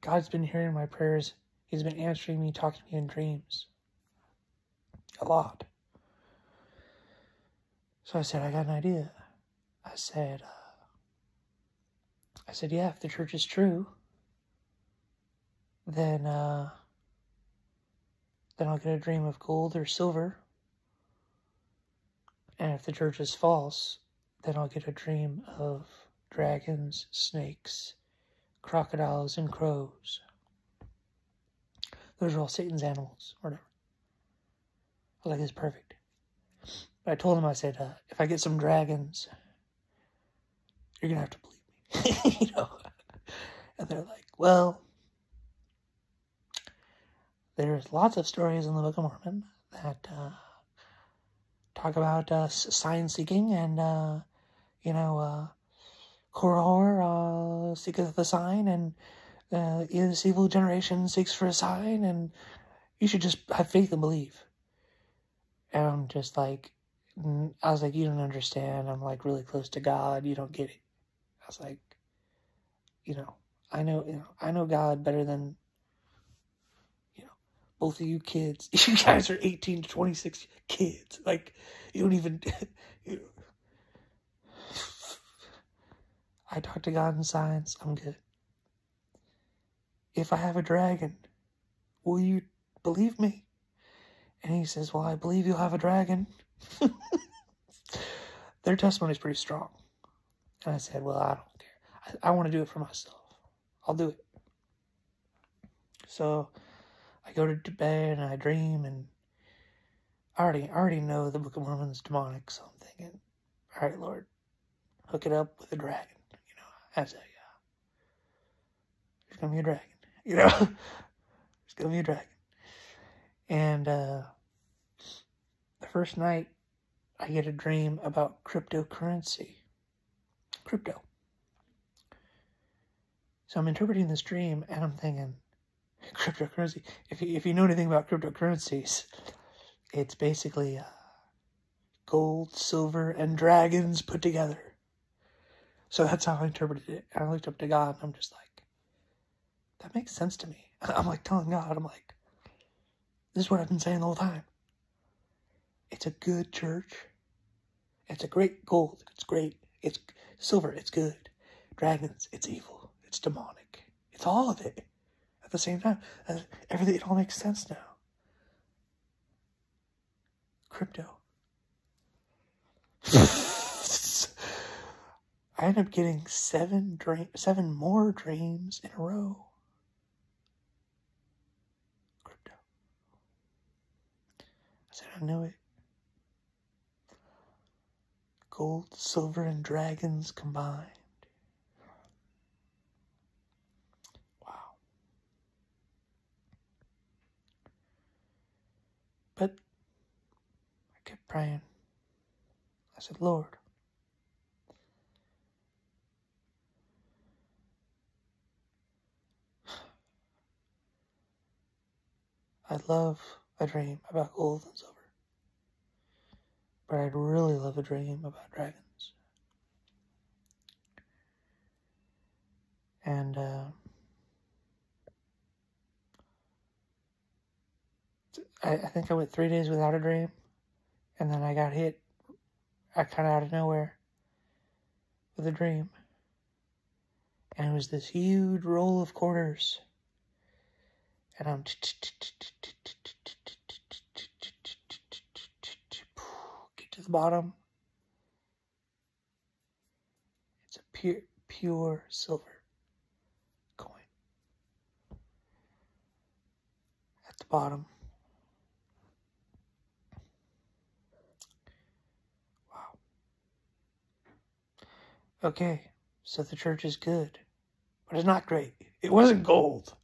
God's been hearing my prayers. He's been answering me, talking to me in dreams, a lot." So I said, "I got an idea." I said, uh, "I said, yeah, if the church is true." Then uh, then I'll get a dream of gold or silver. And if the church is false, then I'll get a dream of dragons, snakes, crocodiles, and crows. Those are all Satan's animals, or whatever. I like, it's perfect. But I told him, I said, uh, if I get some dragons, you're going to have to believe me. you know? And they're like, well, there's lots of stories in the Book of Mormon that uh, talk about uh, sign seeking and, uh, you know, uh, Korihor uh, seeketh the sign and uh, this evil generation seeks for a sign and you should just have faith and believe. And I'm just like, I was like, you don't understand. I'm like really close to God. You don't get it. I was like, you know, I know, you know, I know God better than both of you kids, you guys are 18 to 26 kids. Like, you don't even. You know. I talk to God in signs. I'm good. If I have a dragon, will you believe me? And he says, Well, I believe you'll have a dragon. Their testimony is pretty strong. And I said, Well, I don't care. I, I want to do it for myself. I'll do it. So I go to bed and I dream and I already I already know the Book of Mormon's demonic, so I'm thinking, all right, Lord, hook it up with a dragon. You know, I say, yeah, there's gonna be a dragon. You know, there's gonna be a dragon. And uh, the first night I get a dream about cryptocurrency. Crypto. So I'm interpreting this dream and I'm thinking, cryptocurrency. If you, if you know anything about cryptocurrencies, it's basically uh, gold, silver, and dragons put together. So that's how I interpreted it. And I looked up to God and I'm just like, that makes sense to me. I'm like telling God, I'm like, this is what I've been saying the whole time. It's a good church. It's a great gold. It's great. It's silver. It's good. Dragons. It's evil. It's demonic. It's all of it the same time. Everything, it all makes sense now. Crypto. I end up getting seven dream, seven more dreams in a row. Crypto. I said I knew it. Gold, silver, and dragons combined. Wow. But I kept praying. I said, Lord, I love a dream about gold and silver. But I'd really love a dream about dragons. And uh, I, I think I went three days without a dream. And then I got hit I kind of out of nowhere with a dream. And it was this huge roll of quarters. And I'm get to the bottom. It's a pure pure silver coin. At the bottom. Wow. Okay, so the church is good, but it's not great. It wasn't gold.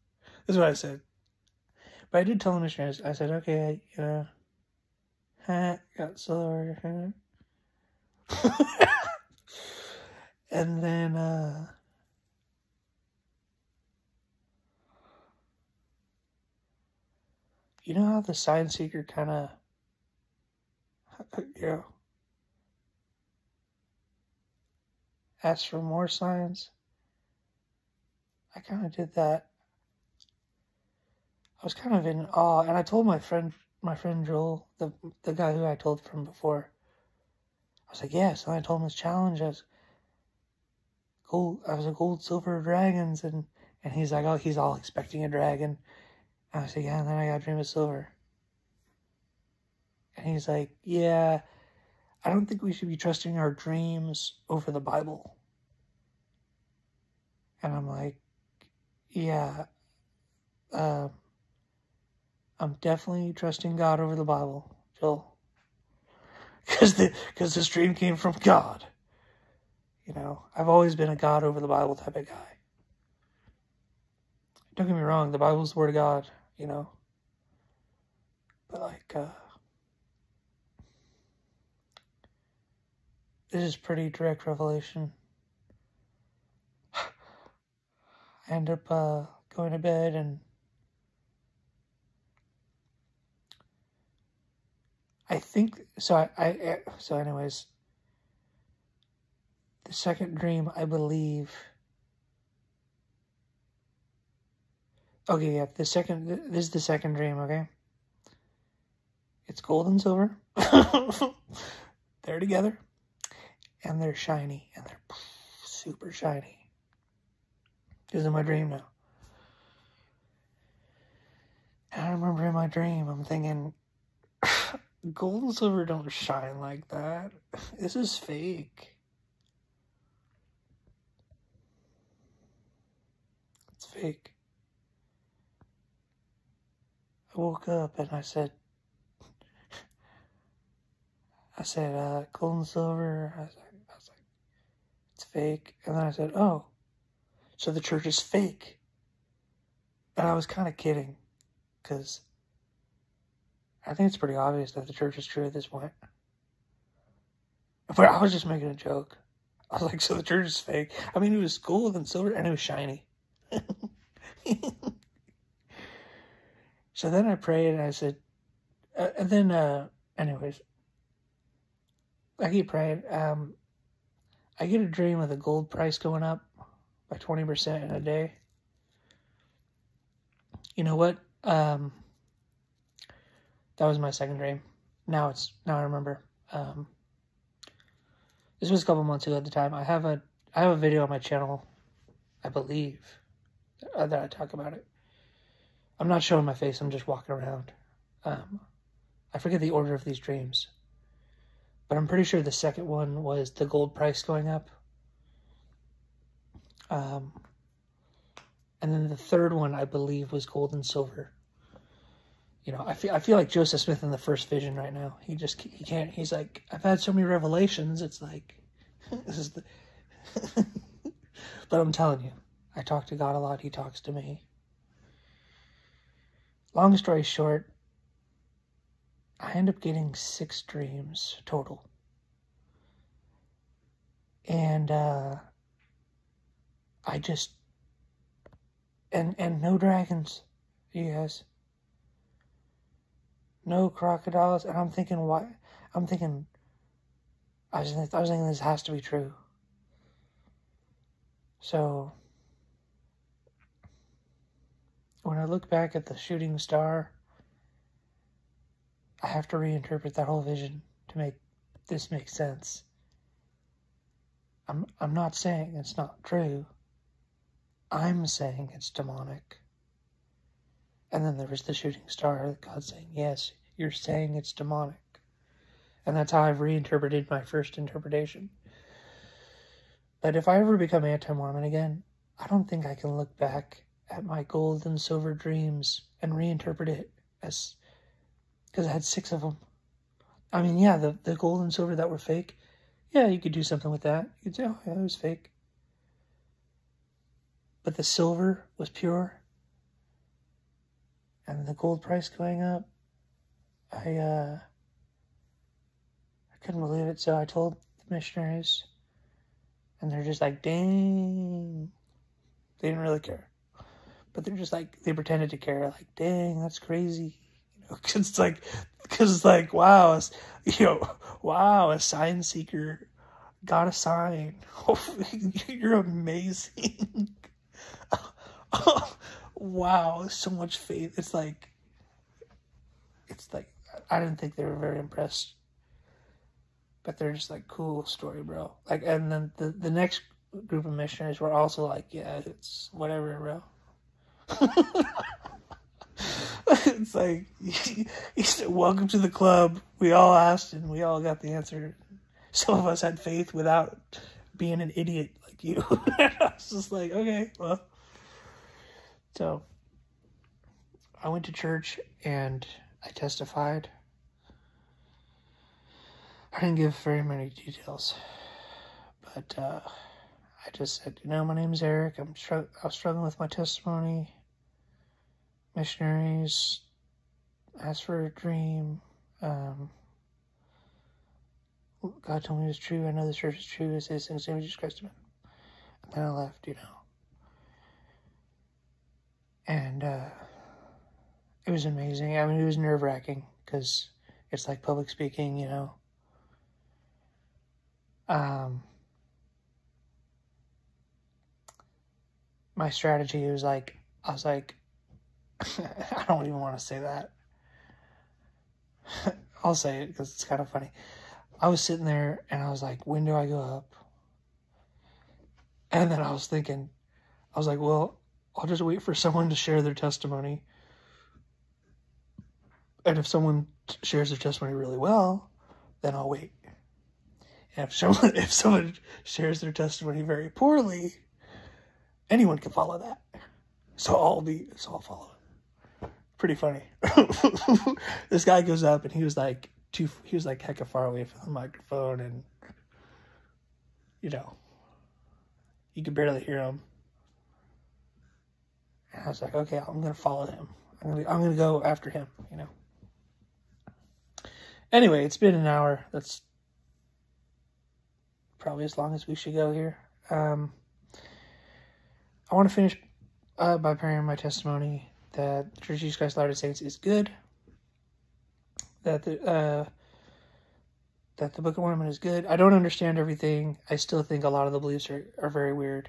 That's what I said. But I did tell the missionaries, I said, okay, you know, got silver, and then, uh, you know how the sign seeker kind of, you know, asks for more signs? I kind of did that. I was kind of in awe, and I told my friend, my friend Joel, the the guy who I told from before. I was like, yes, and I told him his challenge as gold. I was like gold, silver, dragons, and and he's like, oh, he's all expecting a dragon. And I like, yeah, and then I got a dream of silver. And he's like, yeah, I don't think we should be trusting our dreams over the Bible. And I'm like, yeah, uh, I'm definitely trusting God over the Bible, Joel. Because the, cause this dream came from God. You know, I've always been a God over the Bible type of guy. Don't get me wrong, the Bible's the Word of God, you know. But, like, uh, this is pretty direct revelation. I end up uh, going to bed and I think so. I, I so, anyways, the second dream, I believe. Okay, yeah, the second. This is the second dream. Okay, it's gold and silver. they're together, and they're shiny, and they're super shiny. This is my dream now. And I remember in my dream, I'm thinking, Gold and silver don't shine like that. This is fake. It's fake. I woke up and I said, I said, uh, gold and silver. I was, like, I was like, it's fake. And then I said, oh, so the church is fake. And I was kind of kidding because I think it's pretty obvious that the church is true at this point. But I was just making a joke. I was like, so the church is fake. I mean, it was gold and silver and it was shiny. so then I prayed and I said, uh, and then, uh, anyways, I keep praying. Um, I get a dream of the gold price going up by 20% in a day. You know what? Um, that was my second dream. Now it's, now I remember. Um, this was a couple months ago at the time. I have a, I have a video on my channel, I believe, uh, that I talk about it. I'm not showing my face. I'm just walking around. Um, I forget the order of these dreams. But I'm pretty sure the second one was the gold price going up. Um, and then the third one, I believe, was gold and silver. You know, I feel I feel like Joseph Smith in the first vision right now. He just he can't. He's like, I've had so many revelations. It's like, this is the. but I'm telling you, I talk to God a lot. He talks to me. Long story short, I end up getting six dreams total. And uh, I just and and no dragons, guys. No crocodiles, and I'm thinking why I'm thinking I was I was thinking this has to be true. So when I look back at the shooting star I have to reinterpret that whole vision to make this make sense. I'm I'm not saying it's not true. I'm saying it's demonic. And then there was the shooting star, God saying, Yes, you're saying it's demonic. And that's how I've reinterpreted my first interpretation. But if I ever become anti Mormon again, I don't think I can look back at my gold and silver dreams and reinterpret it as because I had six of them. I mean, yeah, the, the gold and silver that were fake, yeah, you could do something with that. You could say, oh, yeah, it was fake. But the silver was pure. And the gold price going up, I, uh, I couldn't believe it. So I told the missionaries, and they're just like, dang. They didn't really care. But they're just like, they pretended to care, like, dang, that's crazy it's like because it's like wow you know wow a sign seeker got a sign. You're amazing. Wow so much faith. It's like it's like i didn't think they were very impressed. But they're just like cool story bro. Like and then the the next group of missionaries were also like yeah it's whatever bro it's like, he said, welcome to the club. We all asked and we all got the answer. Some of us had faith without being an idiot like you. I was just like, okay, well. So, I went to church and I testified. I didn't give very many details, but uh, I just said, you know, my name's Eric. I'm I was struggling with my testimony missionaries asked for a dream. Um, God told me it was true. I know the church is true. It says in Jesus Christ. And then I left, you know. And uh, it was amazing. I mean, it was nerve wracking because it's like public speaking, you know. Um, my strategy was like, I was like, I don't even want to say that. I'll say it because it's kind of funny. I was sitting there and I was like, when do I go up? And then I was thinking, I was like, well, I'll just wait for someone to share their testimony. And if someone shares their testimony really well, then I'll wait. And if someone if someone shares their testimony very poorly, anyone can follow that. So I'll be so I'll follow pretty funny. this guy goes up and he was like too he was like hecka far away from the microphone and you know you could barely hear him. And I was like, okay, I'm gonna follow him. I'm gonna I'm gonna go after him, you know. Anyway, it's been an hour. That's probably as long as we should go here. Um, I want to finish uh, by praying my testimony that the Church of Jesus Christ of Latter-day Saints is good. That the uh, that the Book of Mormon is good. I don't understand everything. I still think a lot of the beliefs are, are very weird.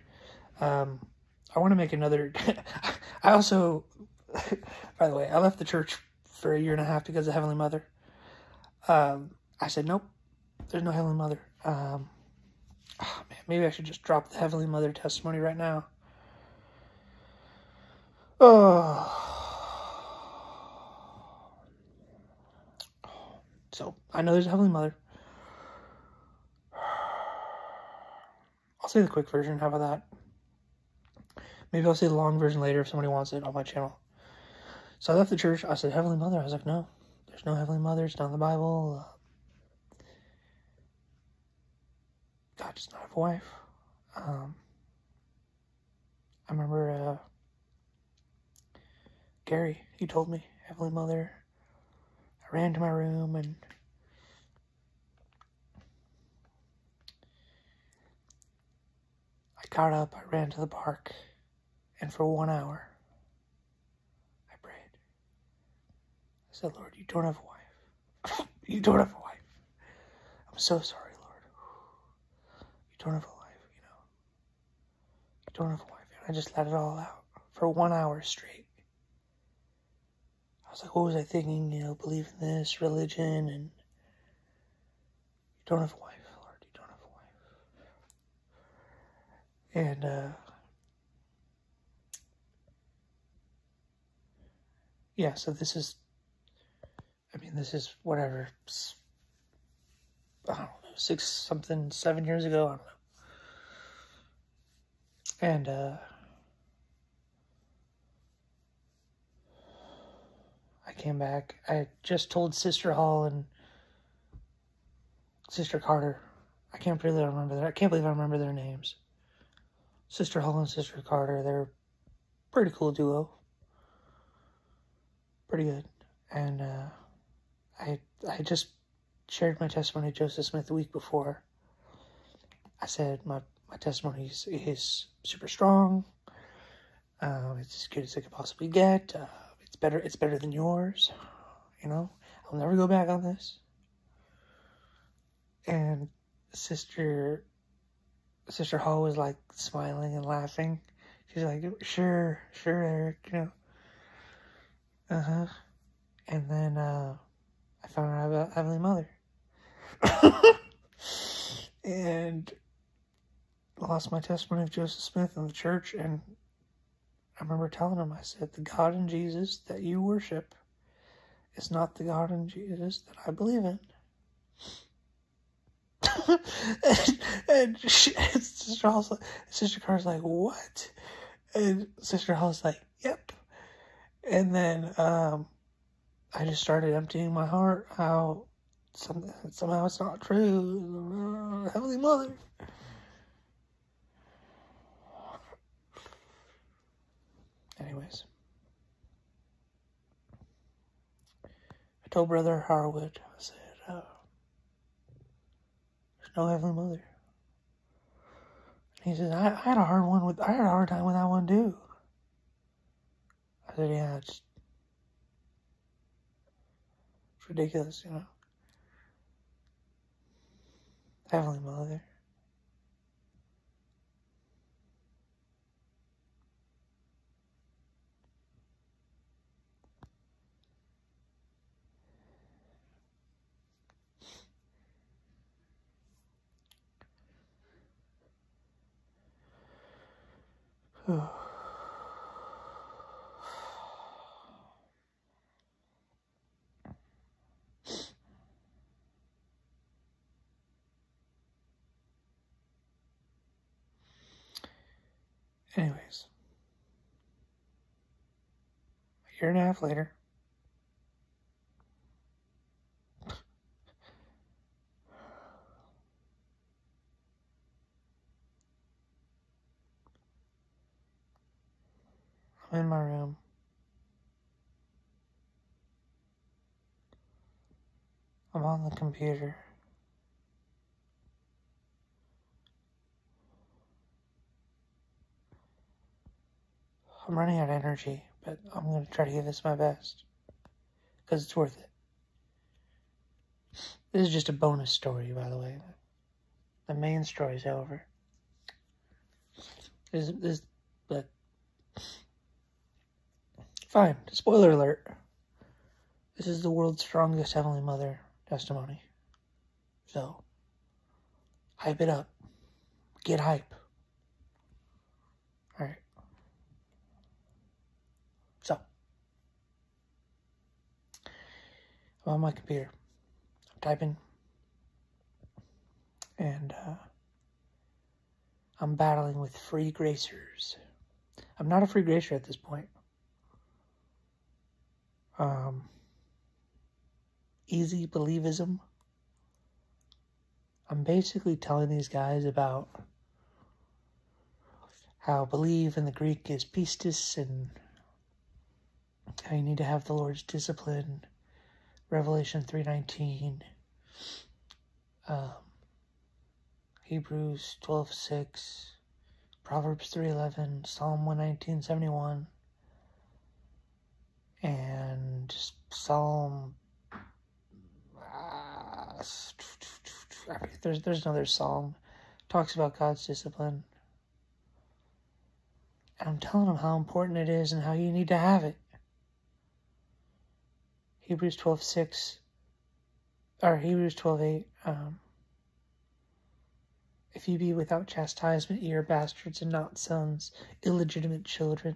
Um, I want to make another. I also, by the way, I left the church for a year and a half because of Heavenly Mother. Um, I said, nope, there's no Heavenly Mother. Um, oh man, maybe I should just drop the Heavenly Mother testimony right now. Oh. So, I know there's a Heavenly Mother. I'll say the quick version. How about that? Maybe I'll say the long version later if somebody wants it on my channel. So I left the church. I said, Heavenly Mother. I was like, no, there's no Heavenly Mother. It's not in the Bible. Uh, God does not have a wife. Um, I remember uh, Gary, he told me, Heavenly Mother. I ran to my room and I got up, I ran to the park, and for one hour, I prayed. I said, Lord, you don't have a wife. you don't have a wife. I'm so sorry, Lord. You don't have a wife, you know. You don't have a wife. And I just let it all out for one hour straight. I was like, what was I thinking? You know, believe in this religion and you don't have a wife, Lord. You don't have a wife. And, uh, yeah, so this is, I mean, this is whatever, I don't know, six something, seven years ago, I don't know. And, uh, came back. I just told Sister Hall and Sister Carter. I can't believe I remember their, I can't believe I remember their names. Sister Hall and Sister Carter, they're pretty cool duo. Pretty good. And uh, I I just shared my testimony Joseph Smith the week before. I said my, my testimony is, is super strong. Uh, it's as good as it could possibly get. Uh, better. It's better than yours. You know, I'll never go back on this. And sister, sister Hall was like smiling and laughing. She's like, "Sure, sure, Eric." You know. Uh huh. And then uh, I found out about Heavenly Mother. and lost my testimony of Joseph Smith in the church and I remember telling him, I said, the God in Jesus that you worship is not the God in Jesus that I believe in. and, and, she, and Sister Hall's like, Sister like, what? And Sister Hall's like, yep. And then um, I just started emptying my heart how some, somehow it's not true. Heavenly Mother. Anyways. I told Brother Harwood, I said, uh, there's no Heavenly Mother. And he says, I, I had a hard one with, I had a hard time with that one too. I said, yeah, it's, it's ridiculous, you know. Heavenly Mother. Anyways, a year and a half later, I'm in my room. I'm on the computer. I'm running out of energy, but I'm going to try to give this my best. Because it's worth it. This is just a bonus story, by the way. The main story is over. This, this, but fine. Spoiler alert. This is the world's strongest Heavenly Mother testimony. So, hype it up. Get hype. Alright. So, I'm on my computer. I'm typing. And, uh, I'm battling with free gracers. I'm not a free gracer at this point. Um, easy believism. I'm basically telling these guys about how believe in the Greek is pistis and how you need to have the Lord's discipline. Revelation 3.19. Um, Hebrews 12:6, Proverbs 3:11, Psalm 119:71, and Psalm uh, there's there's another psalm talks about God's discipline. And I'm telling them how important it is and how you need to have it. Hebrews 12:6 or Hebrews 12:8 um if you be without chastisement, ye are bastards and not sons, illegitimate children.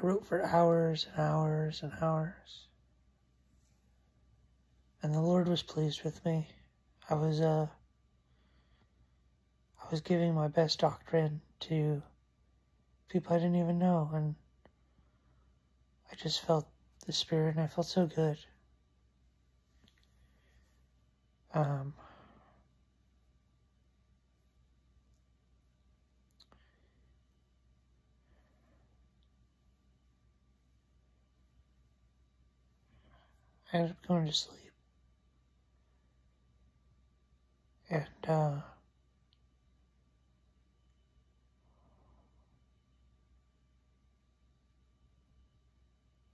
I wrote for hours and hours and hours. And the Lord was pleased with me. I was uh I was giving my best doctrine to people I didn't even know and I just felt the spirit and I felt so good. Um, I ended going to sleep. And, uh,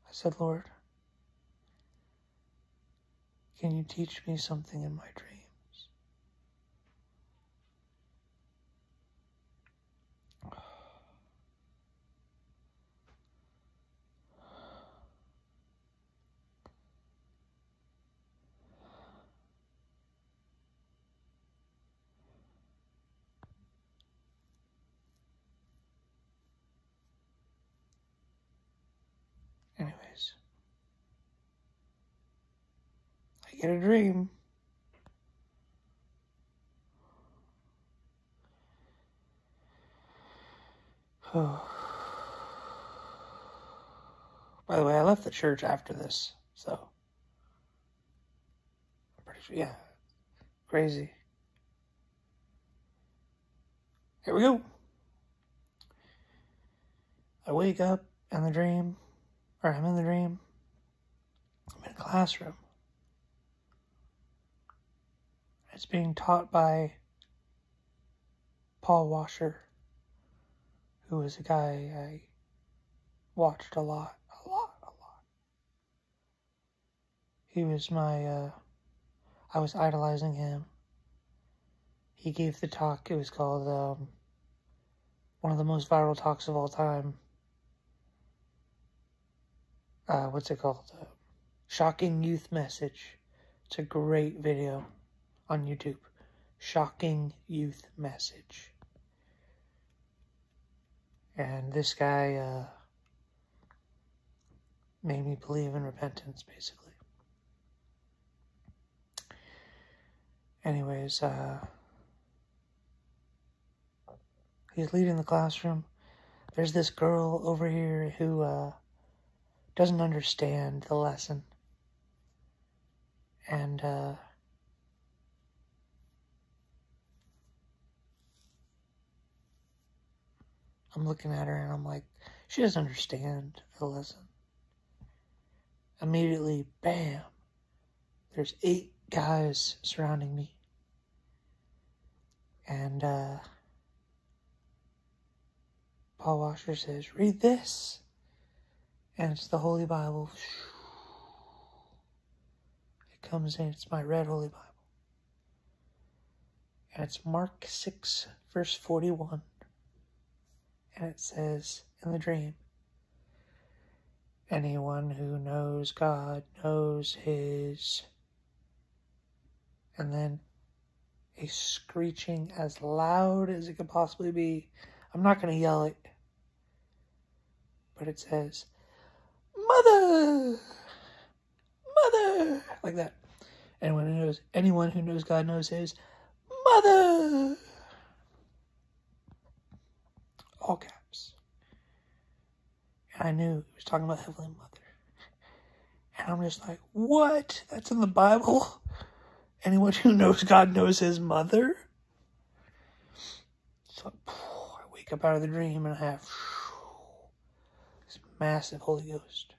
I said, Lord, can you teach me something in my dreams? Anyways. A dream. By the way, I left the church after this, so I'm pretty sure. Yeah, crazy. Here we go. I wake up in the dream, or I'm in the dream. I'm in a classroom. It's being taught by Paul Washer, who is a guy I watched a lot, a lot, a lot. He was my, uh, I was idolizing him. He gave the talk, it was called, um, one of the most viral talks of all time. Uh, what's it called? Uh, Shocking Youth Message. It's a great video on YouTube. Shocking Youth Message. And this guy uh, made me believe in repentance, basically. Anyways, uh, he's leading the classroom. There's this girl over here who uh, doesn't understand the lesson. And uh, I'm looking at her and I'm like, she doesn't understand the lesson. Immediately, bam, there's eight guys surrounding me. And uh, Paul Washer says, read this. And it's the Holy Bible. It comes in, it's my red Holy Bible. And it's Mark 6, verse 41. And it says in the dream, Anyone who knows God knows his. And then a screeching as loud as it could possibly be. I'm not going to yell it. But it says, Mother! Mother! Like that. Anyone who knows, anyone who knows God knows his mother! All caps. And I knew he was talking about Heavenly Mother. And I'm just like, what? That's in the Bible? Anyone who knows God knows his mother? So I wake up out of the dream and I have this massive Holy Ghost.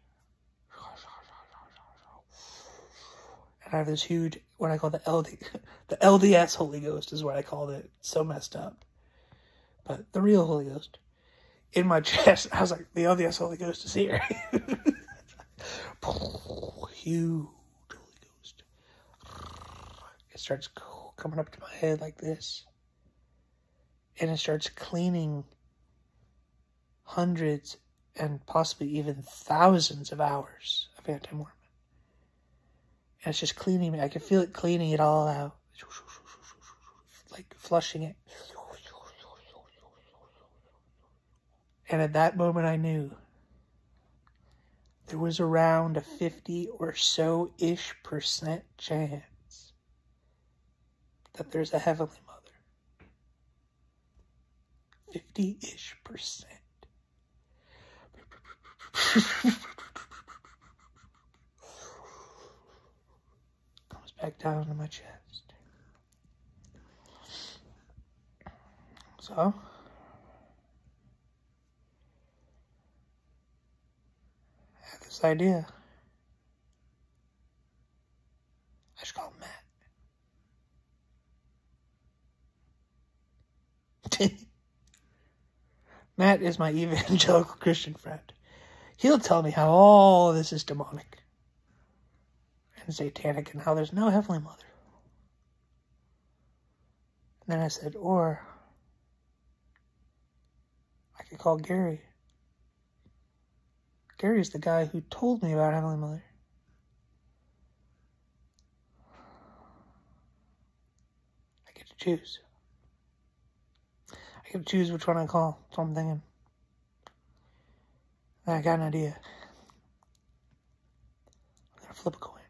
And I have this huge, what I call the LD, the LDS Holy Ghost is what I called it. It's so messed up. But the real Holy Ghost in my chest. I was like, the LDS Holy Ghost is here. Huge Holy Ghost. It starts coming up to my head like this. And it starts cleaning hundreds and possibly even thousands of hours of anti Mormon. And it's just cleaning me. I can feel it cleaning it all out. Like flushing it. And at that moment, I knew there was around a 50 or so ish percent chance that there's a Heavenly Mother. 50 ish percent. Comes back down to my chest. So. This idea. I should call Matt. Matt is my evangelical Christian friend. He'll tell me how all this is demonic and satanic and how there's no Heavenly Mother. And then I said, or I could call Gary. Gary's the guy who told me about Heavenly Mother. I get to choose. I get to choose which one I call. That's what I'm thinking. I got an idea. I'm gonna flip a coin.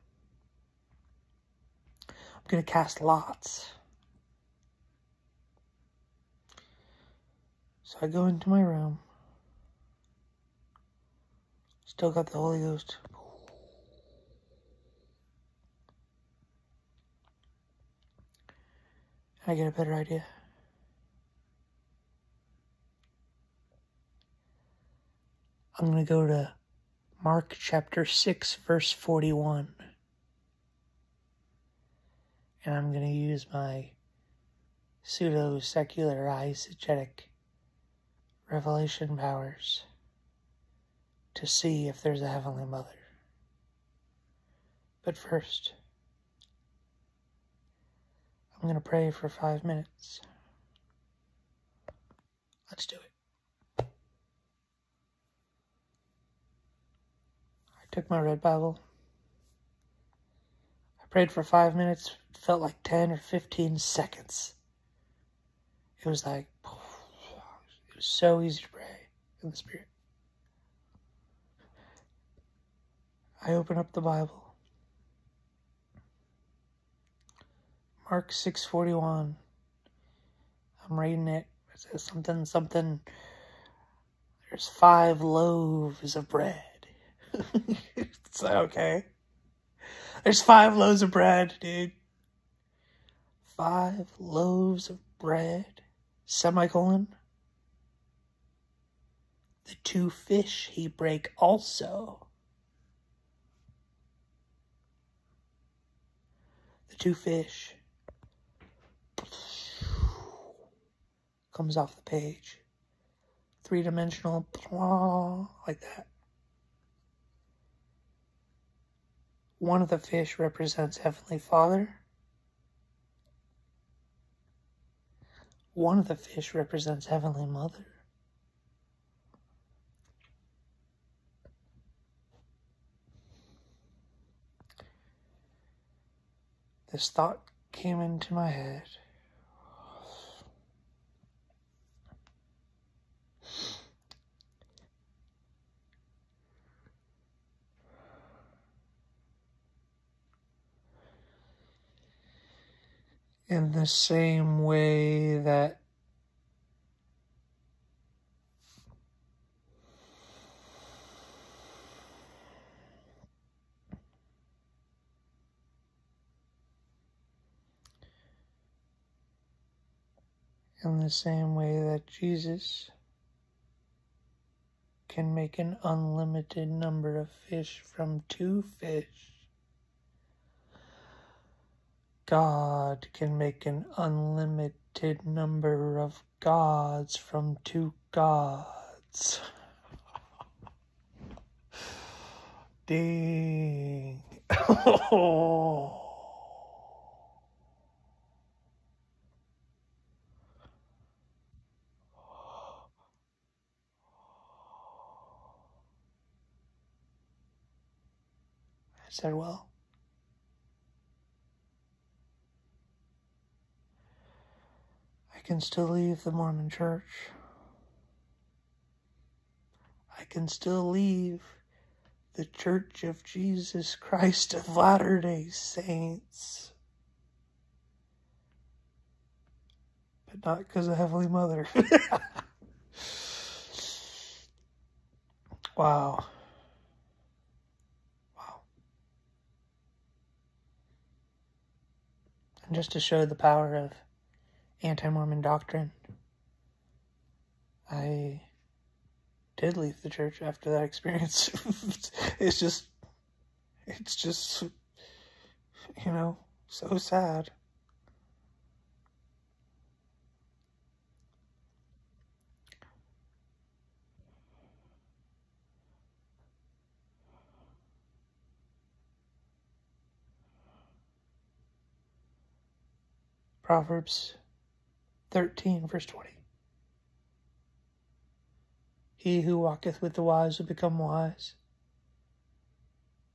I'm gonna cast lots. So I go into my room. Still got the Holy Ghost. I get a better idea. I'm going to go to Mark chapter 6, verse 41. And I'm going to use my pseudo secular eisegetic revelation powers to see if there's a Heavenly Mother. But first, I'm going to pray for five minutes. Let's do it. I took my red Bible. I prayed for five minutes. It felt like 10 or 15 seconds. It was like, it was so easy to pray in the Spirit. I open up the Bible. Mark 6:41. I'm reading it. It says something something there's five loaves of bread. it's like, okay. There's five loaves of bread, dude. Five loaves of bread. Semicolon. The two fish he break also. Two fish. comes off the page. Three dimensional, like that. One of the fish represents Heavenly Father. One of the fish represents Heavenly Mother. This thought came into my head. In the same way that in the same way that Jesus can make an unlimited number of fish from two fish. God can make an unlimited number of gods from two gods. Ding. Oh. Oh. I said, Well, I can still leave the Mormon church. I can still leave the Church of Jesus Christ of Latter day Saints. But not because of Heavenly Mother. wow. And just to show the power of anti Mormon doctrine, I did leave the church after that experience. it's just, it's just, you know, so sad. Proverbs 13, verse 20. He who walketh with the wise will become wise,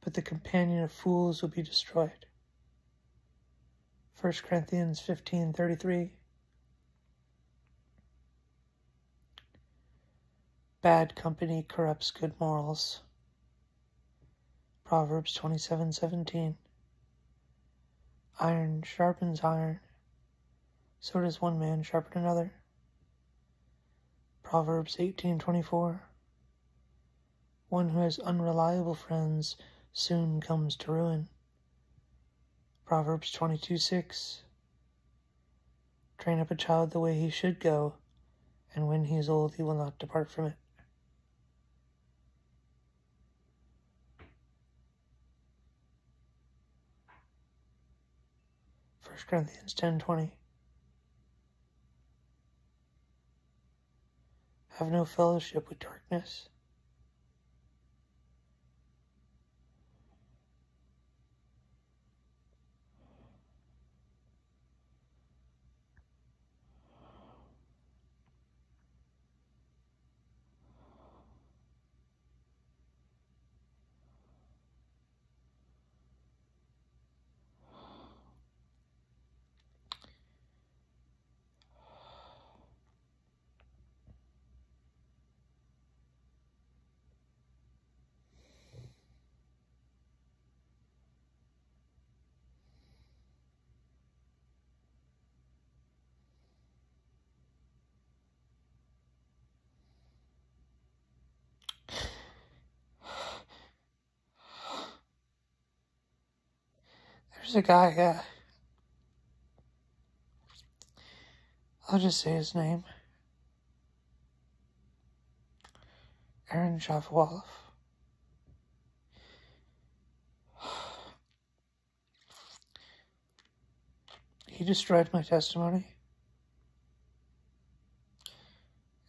but the companion of fools will be destroyed. 1 Corinthians 15, 33. Bad company corrupts good morals. Proverbs 27, 17. Iron sharpens iron so does one man sharpen another. Proverbs 18:24 One who has unreliable friends soon comes to ruin. Proverbs 22:6 Train up a child the way he should go, and when he is old he will not depart from it. First Corinthians 10:20 have no fellowship with darkness. There's a guy, uh, I'll just say his name. Aaron Shafovaloff. He destroyed my testimony.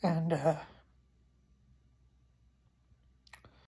And uh,